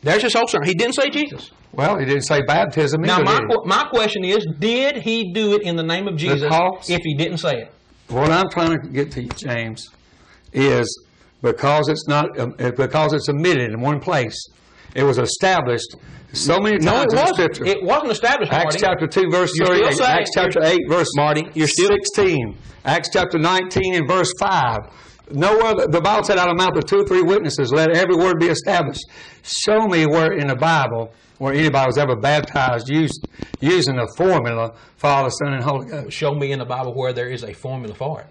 There's his whole sermon. He didn't say Jesus. Well, he didn't say baptism Now, either. my, did he? my question is, did he do it in the name of Jesus if he didn't say it? What I'm trying to get to you, James, is because it's not um, uh, because it's omitted in one place. It was established so many times No, it in the wasn't. scripture. It wasn't established, Acts Marty. chapter 2, verse You're still 38. saying- Acts chapter 8, verse Marty, you're still- 16. Acts chapter 19 and verse 5. No other, the Bible said out of the mouth of two or three witnesses, let every word be established. Show me where in the Bible where anybody was ever baptized used, using the formula Father, Son, and Holy Ghost. show me in the Bible where there is a formula for it.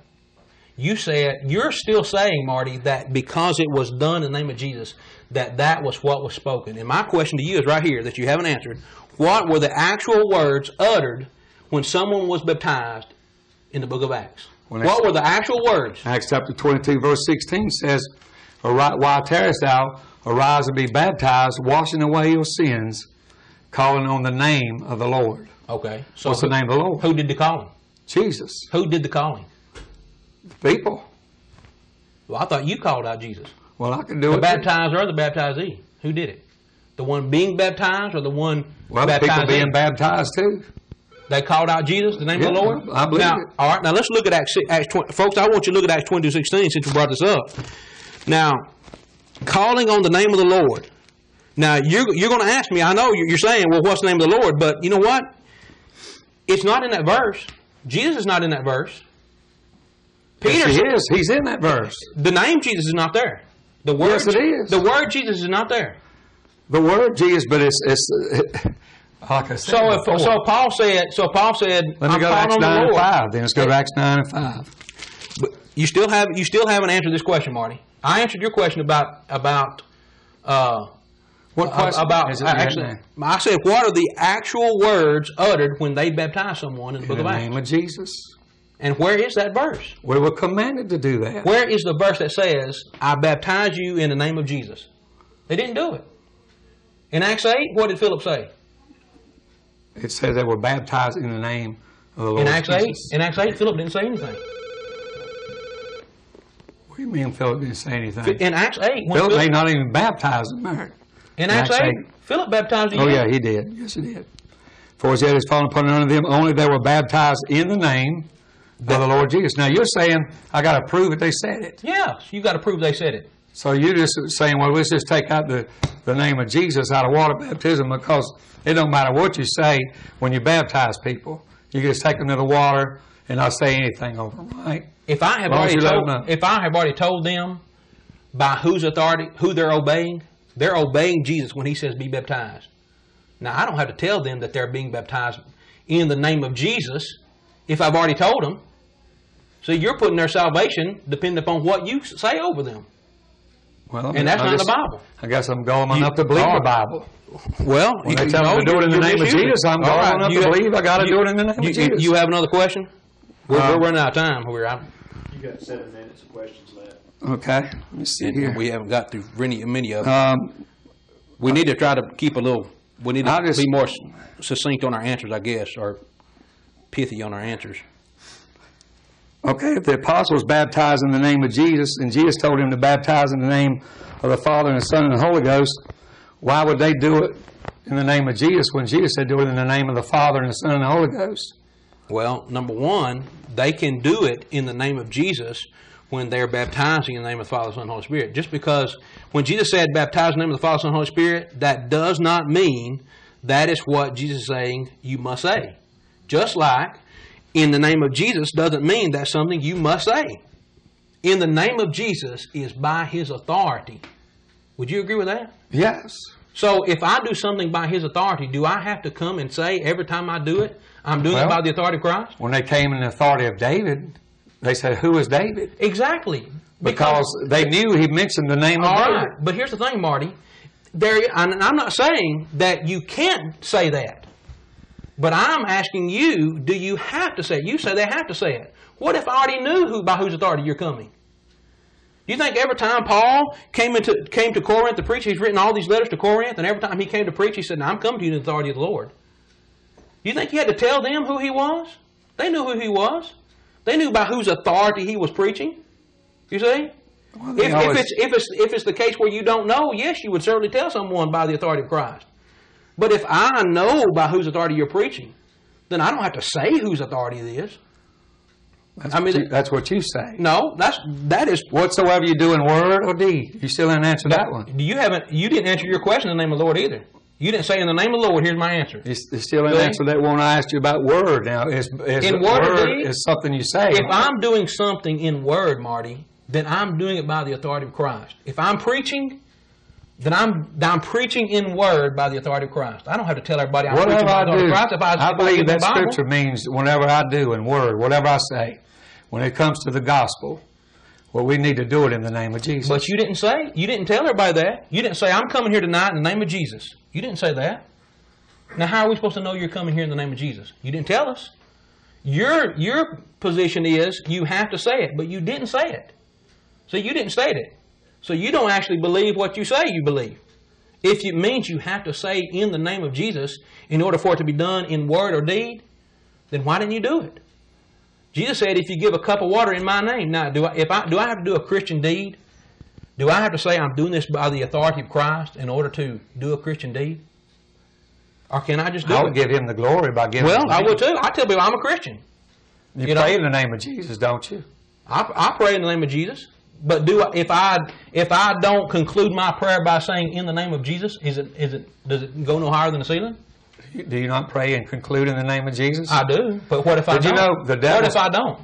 You said you're still saying, Marty, that because it was done in the name of Jesus, that that was what was spoken. And my question to you is right here that you haven't answered. What were the actual words uttered when someone was baptized in the book of Acts? When what it's- were the actual words? Acts chapter 22, verse 16 says, "Ari- Why tarriest thou? Arise and be baptized, washing away your sins, calling on the name of the Lord. Okay. So What's the name of the Lord? who did the calling? Jesus. Who did the calling? People. Well, I thought you called out Jesus. Well, I can do The it. The baptizer or the baptizee? Who did it? The one being baptized or the one Well, baptized? people being baptized too. They called out Jesus, the name of the Lord? I believe now, it. All right, now let's look at Acts, Acts 20. Folks, I want you to look at Acts 22, 16 since you brought this up. Now, calling on the name of the Lord. Now, you're, you're going to ask me, I know you're you're saying, well, what's the name of the Lord? But you know what? It's not in that verse. Jesus is not in that verse. Peter, Yes, he is. He's in that verse. the name Jesus is not there. The word, Yes, it is. The word Jesus is not there. The word Jesus, but it's it's like I said. So, if, before. so Paul said, so Paul said, let me I'm go to Acts nine and five. Then let's go to Acts nine and five. But you still have you still haven't answered this question, Marty. I answered your question about about uh, What question about is it? actually. I said, what are the actual words uttered when they baptize someone in the in Book the of name Acts? of Jesus. And where is that verse? We were commanded to do that. Where is the verse that says, "I baptize you in the name of Jesus"? They didn't do it. In Acts 8, what did Philip say? It says they were baptized in the name of the Lord In Acts 8, Jesus. in Acts 8, Philip didn't say anything. What do you mean Philip didn't say anything? In Acts 8, when Philip Philip, may not even baptized them. Mary. in Acts 8, Acts 8. Philip baptized Oh, yeah, he did. Yes, he did. For his head is fallen upon none of them, only they were baptized in the name of the Lord Jesus. Now, you're saying, I got to prove it they said it. Yes, you got to prove they said it. So you're just saying, well, let's just take out the, the name of Jesus out of water baptism because it don't matter what you say when you baptize people. You just take them to the water and not say anything over them, right? If I have already told, if I have already told them by whose authority, who they're obeying, they're obeying Jesus when He says be baptized. Now I don't have to tell them that they're being baptized in the name of Jesus if I've already told them. So you're putting their salvation depending upon what you say over them, Well, and that's I not guess- the Bible. I guess I'm gullible You enough to believe are. the Bible. Well, When they tell me to do it in the name of Jesus, I'm gullible enough to believe I got to do it in the name of Jesus. You have another question? We're, Uh, we're running out of time. We're out. You got seven minutes of questions left. Okay, let me see And here. we haven't got through many, many of them. Um, We need to try to keep a little. We need to just- be more succinct on our answers, I guess, or pithy on our answers. Okay, if the apostles baptized in the name of Jesus, and Jesus told him to baptize in the name of the Father and the Son and the Holy Ghost, why would they do it in the name of Jesus when Jesus said do it in the name of the Father and the Son and the Holy Ghost? Well, number one, they can do it in the name of Jesus when they're baptizing in the name of the Father, Son, and Holy Spirit. Just because when Jesus said baptize in the name of the Father, Son, and Holy Spirit, that does not mean that is what Jesus is saying you must say. Just like in the name of Jesus doesn't mean that's something you must say. In the name of Jesus is by his authority. Would you agree with that? Yes. So if I do something by his authority, do I have to come and say every time I do it, I'm doing Well- it by the authority of Christ? When they came in the authority of David, they said, Who is David? Exactly. Because they knew he mentioned the name of David. right, but here's the thing, Marty. There, and I'm not saying that you can't say that, but I'm asking you: Do you have to say it? You say they have to say it. What if I already knew who by whose authority you're coming? Do you think every time Paul came into came to Corinth to preach, he's written all these letters to Corinth, and every time he came to preach, he said, "Now I'm coming to you in the authority of the Lord." Do you think he had to tell them who he was? They knew who he was. They knew by whose authority he was preaching. You see? Well, If, if it's if it's if it's the case where you don't know, yes, you would certainly tell someone by the authority of Christ. But if I know by whose authority you're preaching, then I don't have to say whose authority it is. that's, I mean, what you, that's what you say. No, that's that is. Whatsoever you do in word or deed, you still didn't answer that one. You haven't. You didn't answer your question in the name of the Lord either. You didn't say in the name of the Lord. Here's my answer. You you still didn't answer that one I asked you about word. Now, is, is In word or word deed? is something you say. If I'm doing something in word, Marty, then I'm doing it by the authority of Christ. If I'm preaching, then I'm then I'm preaching in word by the authority of Christ. I don't have to tell everybody I'm preaching by I the authority of Christ. If I, I believe that scripture means whenever I do in word, whatever I say, when it comes to the gospel, well, we need to do it in the name of Jesus. But you didn't say, you didn't tell everybody that. You didn't say, I'm coming here tonight in the name of Jesus. You didn't say that. Now, how are we supposed to know you're coming here in the name of Jesus? You didn't tell us. Your, your position is you have to say it, but you didn't say it. So you didn't state it. So you don't actually believe what you say you believe. If it means you have to say in the name of Jesus in order for it to be done in word or deed, then why didn't you do it? Jesus said, "If you give a cup of water in my name." Now, do I if I do I have to do a Christian deed? Do I have to say I'm doing this by the authority of Christ in order to do a Christian deed? Or can I just do I it? would give him the glory by giving well, him I would too. I tell people I'm a Christian. You, you know- pray in the name of Jesus, don't you? I, I pray in the name of Jesus. But do I, if I if I don't conclude my prayer by saying in the name of Jesus, is it is it does it go no higher than the ceiling? Do you not pray and conclude in the name of Jesus? I do. But what if I Did you don't? know the devil. what if I don't?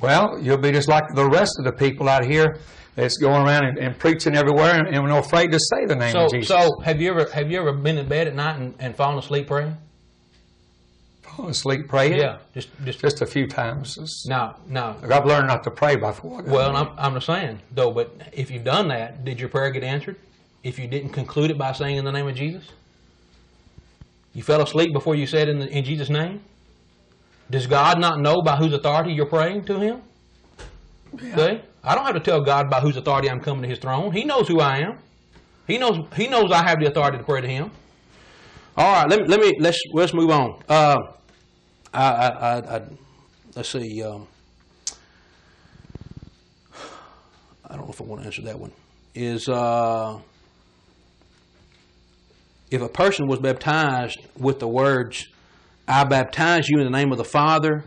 Well, you'll be just like the rest of the people out here that's going around and, and preaching everywhere and, and are afraid to say the name So of Jesus. so have you ever have you ever been in bed at night and, and fallen asleep praying? Fall asleep praying? Yeah, just just Just a few times. It's- no no. I've learned not to pray before. Well, I'm I'm just saying though. But if you've done that, did your prayer get answered? If you didn't conclude it by saying in the name of Jesus, you fell asleep before you said in the, in Jesus' name. Does God not know by whose authority you're praying to Him? See, I don't have to tell God by whose authority I'm coming to His throne. He knows who I am. He knows. He knows I have the authority to pray to him. All right. Let me. Let me. Let's. Let's move on. Uh, I. I. I, I let's see. Um, I don't know if I want to answer that one. Is uh, if a person was baptized with the words, "I baptize you in the name of the Father."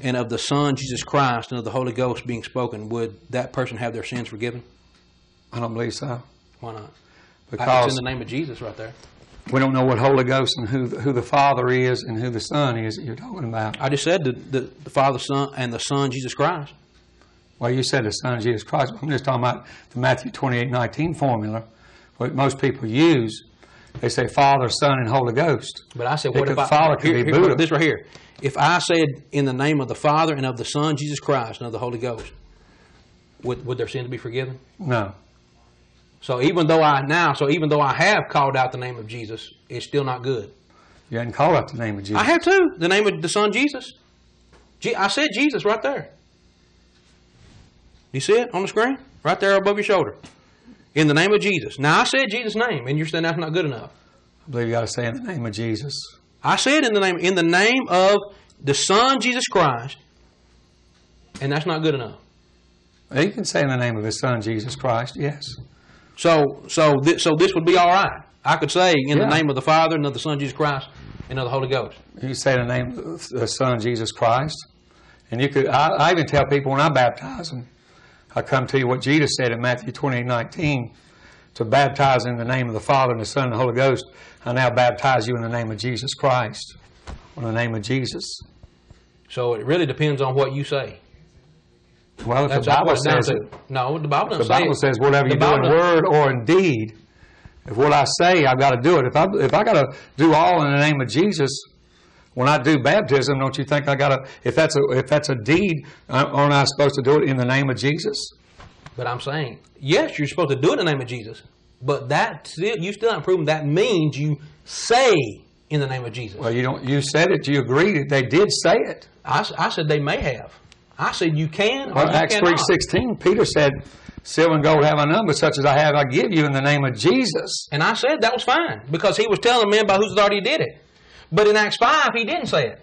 And of the Son Jesus Christ and of the Holy Ghost being spoken, would that person have their sins forgiven? I don't believe so. Why not? it's Because in the name of Jesus right there. We don't know what Holy Ghost and who, who the Father is and who the Son is that you're talking about. I just said the, the, the Father, Son, and the Son, Jesus Christ. Well, you said the Son, Jesus Christ. I'm just talking about the Matthew 28, 19 formula, what most people use. They say Father, Son, and Holy Ghost. But I said, what about Father could here- Buddha. this right here? If I said in the name of the Father and of the Son, Jesus Christ, and of the Holy Ghost, would, would their sins be forgiven? No. So even though I now, so even though I have called out the name of Jesus, it's still not good. You hadn't called out the name of Jesus. I have too. The name of the Son, Jesus. Je- I said Jesus right there. You see it on the screen? Right there above your shoulder. In the name of Jesus. Now I said Jesus' name, and you're saying that's not good enough. I believe you got to say in the name of Jesus. I said in the name in the name of the Son Jesus Christ, and that's not good enough. You can say in the name of His Son, Jesus Christ, yes. So so thi- so this would be all right. I could say in Yeah. the name of the Father and of the Son Jesus Christ and of the Holy Ghost. You say in the name of the Son, Jesus Christ. And you could, I, I even tell people when I baptize them, I come to you what Jesus said in Matthew 28, 19, to baptize in the name of the Father and the Son and the Holy Ghost. I now baptize you in the name of Jesus Christ, in the name of Jesus. So it really depends on what you say. Well, if That's the Bible what says it, No, the Bible doesn't say Bible it. says whatever The you do in Bible- word or in deed, if what I say, I've got to do it. If I if I got to do all in the name of Jesus, when I do baptism, don't you think I got to? If that's a if that's a deed, uh, aren't I supposed to do it in the name of Jesus? But I'm saying, yes, you're supposed to do it in the name of Jesus. But that still, you still haven't proven that means you say in the name of Jesus. Well, you don't. You said it. You agreed. it. They did say it. I, s- I said they may have. I said you can Well, you Acts three sixteen, Peter said, "Silver and gold have I none, but such as I have, I give you in the name of Jesus." And I said that was fine because he was telling men by whose authority he did it. But in Acts 5, he didn't say it.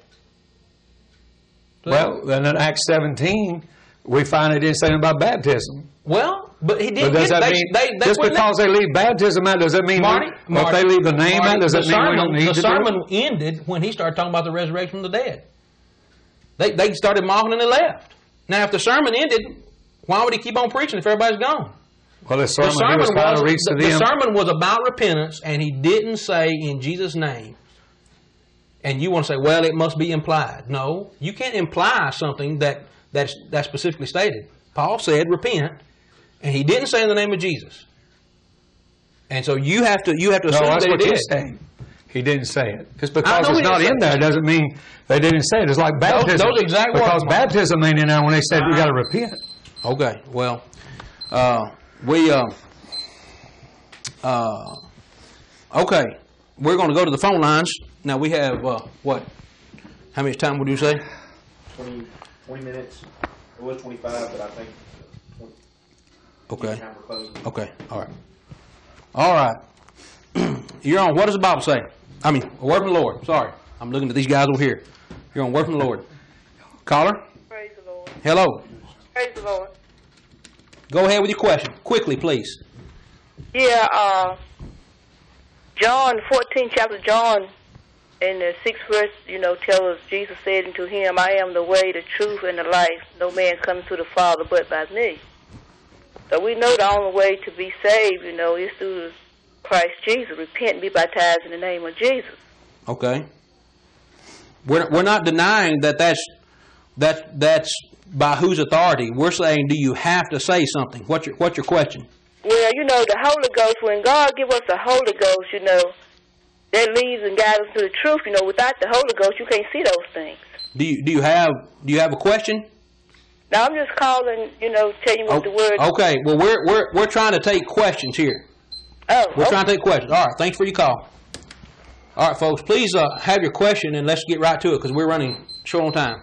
Well, then in Acts seventeen, we find it didn't say anything about baptism. Well, but he didn't. does get, that they, mean they, they just because they leave baptism out, does that mean Marty, we, Marty, if they leave the name Marty, out, does that mean sermon, we don't need the to sermon do it? ended when he started talking about the resurrection from the dead. They, they started mocking and they left. Now, if the sermon ended, why would he keep on preaching if everybody's gone? Well, the The sermon, sermon, was was, the, the sermon was about repentance, and he didn't say in Jesus' name. And you want to say, well, it must be implied. No, you can't imply something that that's, that's specifically stated. Paul said, repent, and he didn't say in the name of Jesus. And so you have to you have to no, assume that's that what it you're is. saying. He didn't say it. Just because it's not in say there doesn't mean they didn't say it. It's like baptism. those exact words, Because Mark. baptism ain't in there when they said we got to repent. Okay, well, uh, we, uh, uh, okay, we're going to go to the phone lines. Now we have, uh, what? How much time would you say? 20, 20 minutes. It was 25, but I think uh, Okay, time we're closing. okay, all right. All right. You're on, what does the Bible say? I mean, a word from the Lord. Sorry. I'm looking at these guys over here. You're on word from the Lord. Caller? Praise the Lord. Hello. Praise the Lord. Go ahead with your question. Quickly, please. Yeah, uh, John, 14 chapter John, in the sixth verse, you know, tells us Jesus said unto him, I am the way, the truth, and the life. No man comes to the Father but by me. So we know the only way to be saved, you know, is through Christ Jesus. Repent and be baptized in the name of Jesus. Okay. We're, we're not denying that that's, that that's by whose authority. We're saying, do you have to say something? What's your, what's your question? Well, you know, the Holy Ghost, when God give us the Holy Ghost, you know, that leads and guides us to the truth. You know, without the Holy Ghost, you can't see those things. Do you, do you have, do you have a question? Now, I'm just calling, you know, tell you what the word. Okay, well, we're, we're, we're trying to take questions here. Oh, We're okay. trying to take questions. All right, thanks for your call. All right, folks, please uh, have your question and let's get right to it because we're running short on time.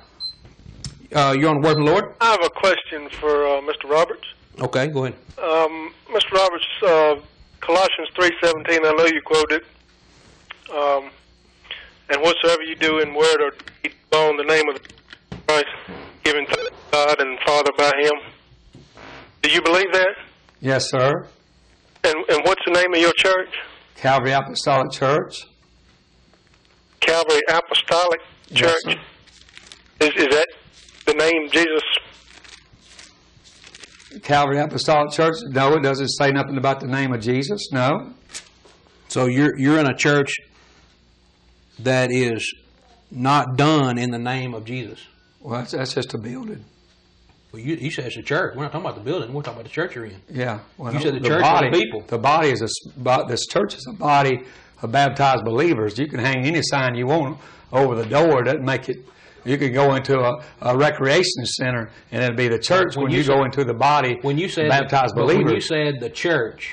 Uh, you're on the Word of the Lord? I have a question for uh, Mr. Roberts. Okay, go ahead. Um, Mr. Roberts, uh, Colossians 3.17, I know you quoted, um, and whatsoever you do in word or deed, go in the name of Christ, giving thanks to God and Father by Him. Do you believe that? Yes, sir. And, and what's the name of your church? Calvary Apostolic Church. Calvary Apostolic Church. sir. is, is that the name Jesus? Calvary Apostolic Church. No, it doesn't say nothing about the name of Jesus. No. So you're, you're in a church that is not done in the name of Jesus. Well, that's, that's just a building. Well, you, you said it's a church. We're not talking about the building. We're talking about the church you're in. Yeah. Well, You said the the church body, the people? The body is a this church is a body of baptized believers. You can hang any sign you want over the door. It doesn't make it. You could go into a, a recreation center and it'd be the church When when, you you, said- go into the body When you said baptized believers. when you said the church,